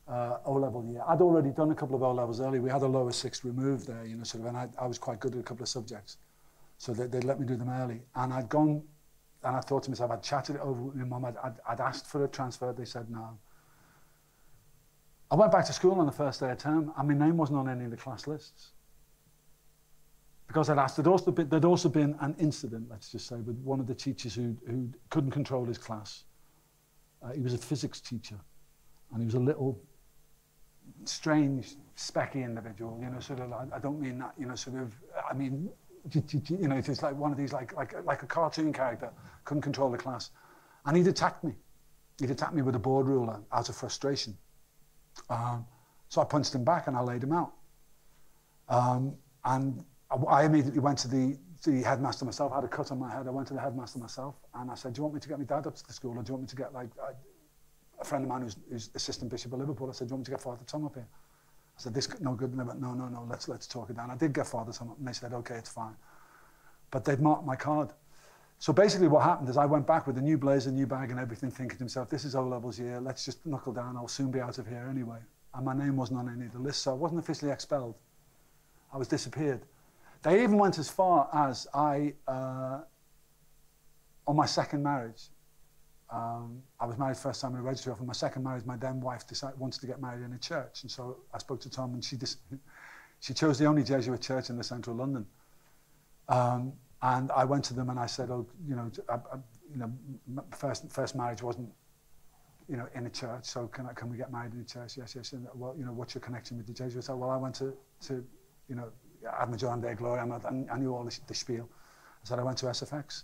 uh, O level year. I'd already done a couple of O levels early. We had a lower sixth removed there, you know, sort of, and I, I was quite good at a couple of subjects. So they, they'd let me do them early. And I'd gone, and I thought to myself, I'd chatted it over with my mum, I'd, I'd, I'd asked for a transfer, they said no. I went back to school on the first day of term, and my name wasn't on any of the class lists. Because I'd asked, there'd also been, there'd also been an incident, let's just say, with one of the teachers who, who couldn't control his class. Uh, he was a physics teacher, and he was a little strange, specky individual, you know, sort of, I, I don't mean that, you know, sort of, I mean, you know, it's like one of these, like, like, like a cartoon character, couldn't control the class. And he'd attacked me. He'd attacked me with a board ruler out of frustration. Um, so I punched him back and I laid him out. Um, and I immediately went to the, the headmaster myself. I had a cut on my head. I went to the headmaster myself and I said, do you want me to get my dad up to the school or do you want me to get like a, a friend of mine who's, who's assistant bishop of Liverpool? I said, do you want me to get Father Tom up here? I said, this no good. No, no, no, let's, let's talk it down. I did get Father Tom up and they said, okay, it's fine. But they'd marked my card. So basically what happened is I went back with a new blazer, new bag and everything, thinking to myself, this is O-levels year, let's just knuckle down, I'll soon be out of here anyway. And my name wasn't on any of the lists, so I wasn't officially expelled. I was disappeared. They even went as far as I, uh, on my second marriage, um, I was married first time in a registry office. My second marriage, my then wife decided, wanted to get married in a church. And so I spoke to Tom and she, she chose the only Jesuit church in the central London. Um, and I went to them and I said, oh, you know, I, I, you know, first, first marriage wasn't, you know, in a church. So can, I, can we get married in a church? Yes, yes. And well, you know, what's your connection with the Jesuits? I said well, I went to, to you know, Ad Majorem Dei Gloriam. I, I knew all the, spiel. I said, I went to SFX.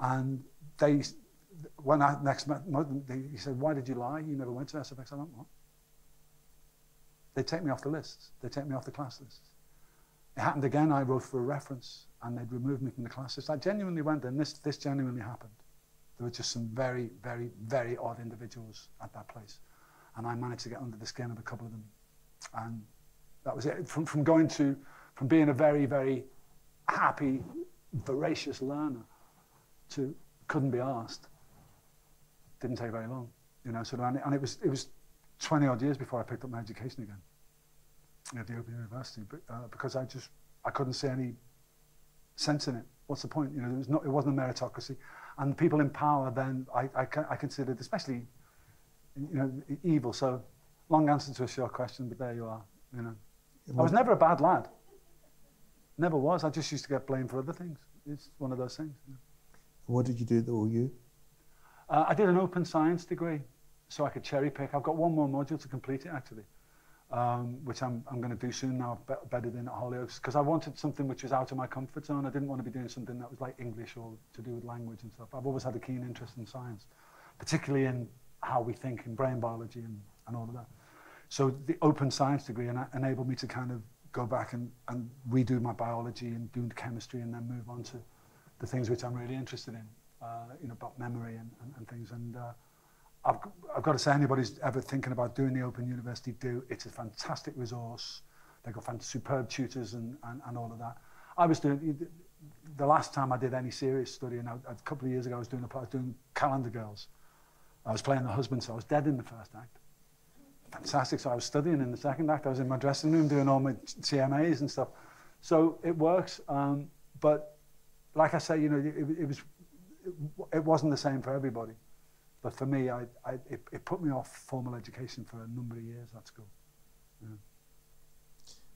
And they, when I next met, they, he said, why did you lie? You never went to SFX. I don't know. They take me off the lists. They take me off the class lists. It happened again. I wrote for a reference and they'd removed me from the classes. I genuinely went there and this, this genuinely happened. There were just some very, very, very odd individuals at that place. And I managed to get under the skin of a couple of them. And that was it. From, from going to, from being a very, very happy, voracious learner to couldn't be asked. Didn't take very long, you know, sort of, and it, and it was, it was 20 odd years before I picked up my education again. At the Open University, but, uh, because I just, I couldn't see any sense in it. What's the point? You know, it, was not, it wasn't a meritocracy. And people in power then, I, I, I considered, especially, you know, evil. So, long answer to a short question, but there you are. You know, I was never a bad lad. Never was. I just used to get blamed for other things. It's one of those things. What did you do at the OU? Uh, I did an open science degree, so I could cherry pick. I've got one more module to complete it, actually um, which I'm, I'm going to do soon now, be bedded in at Hollyoaks, because I wanted something which was out of my comfort zone. I didn't want to be doing something that was like English or to do with language and stuff. I've always had a keen interest in science, particularly in how we think in brain biology and, and all of that. So the open science degree enabled me to kind of go back and, and redo my biology and do chemistry and then move on to the things which I'm really interested in, uh, you know, about memory and, and, and things. And uh, I've, I've got to say, anybody's ever thinking about doing the Open University, do. It's a fantastic resource. They've got superb tutors and, and, and all of that. I was doing, the last time I did any serious study, and a couple of years ago I was doing, a, I was doing Calendar Girls. I was playing the husband, so I was dead in the first act. Fantastic. So I was studying in the second act. I was in my dressing room doing all my CMAs and stuff. So it works. Um, but like I say, you know, it, it was, it, it wasn't the same for everybody. But for me, I, I, it, it put me off formal education for a number of years at school. Yeah.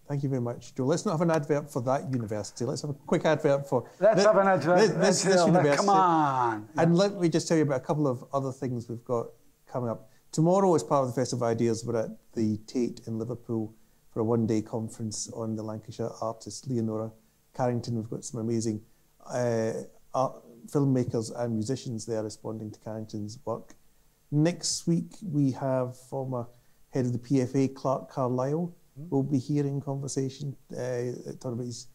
Thank you very much, Joe. Let's not have an advert for that university. Let's have a quick advert for. Let's have an advert. This, this, this university. Come on. And yeah. let me just tell you about a couple of other things we've got coming up. Tomorrow, as part of the Festival of Ideas, we're at the Tate in Liverpool for a one-day conference on the Lancashire artist Leonora Carrington. We've got some amazing uh, art, filmmakers and musicians there responding to Carrington's work. Next week, we have former head of the PFA, Clarke Carlisle, mm. will be here in conversation, uh, talking about his,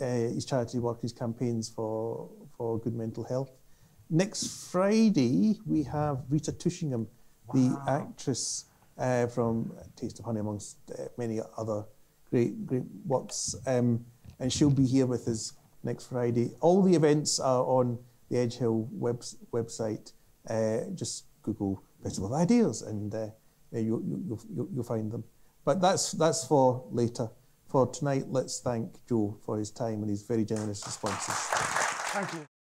uh, his charity work, his campaigns for, for good mental health. Next Friday, we have Rita Tushingham, wow. the actress uh, from Taste of Honey, amongst uh, many other great, great works. Um, and she'll be here with us next Friday. All the events are on the Edge Hill web, website, uh, just Google Festival of Ideas and uh, you, you, you'll, you'll, you'll find them. But that's, that's for later. For tonight, let's thank Joe for his time and his very generous responses. Thank you.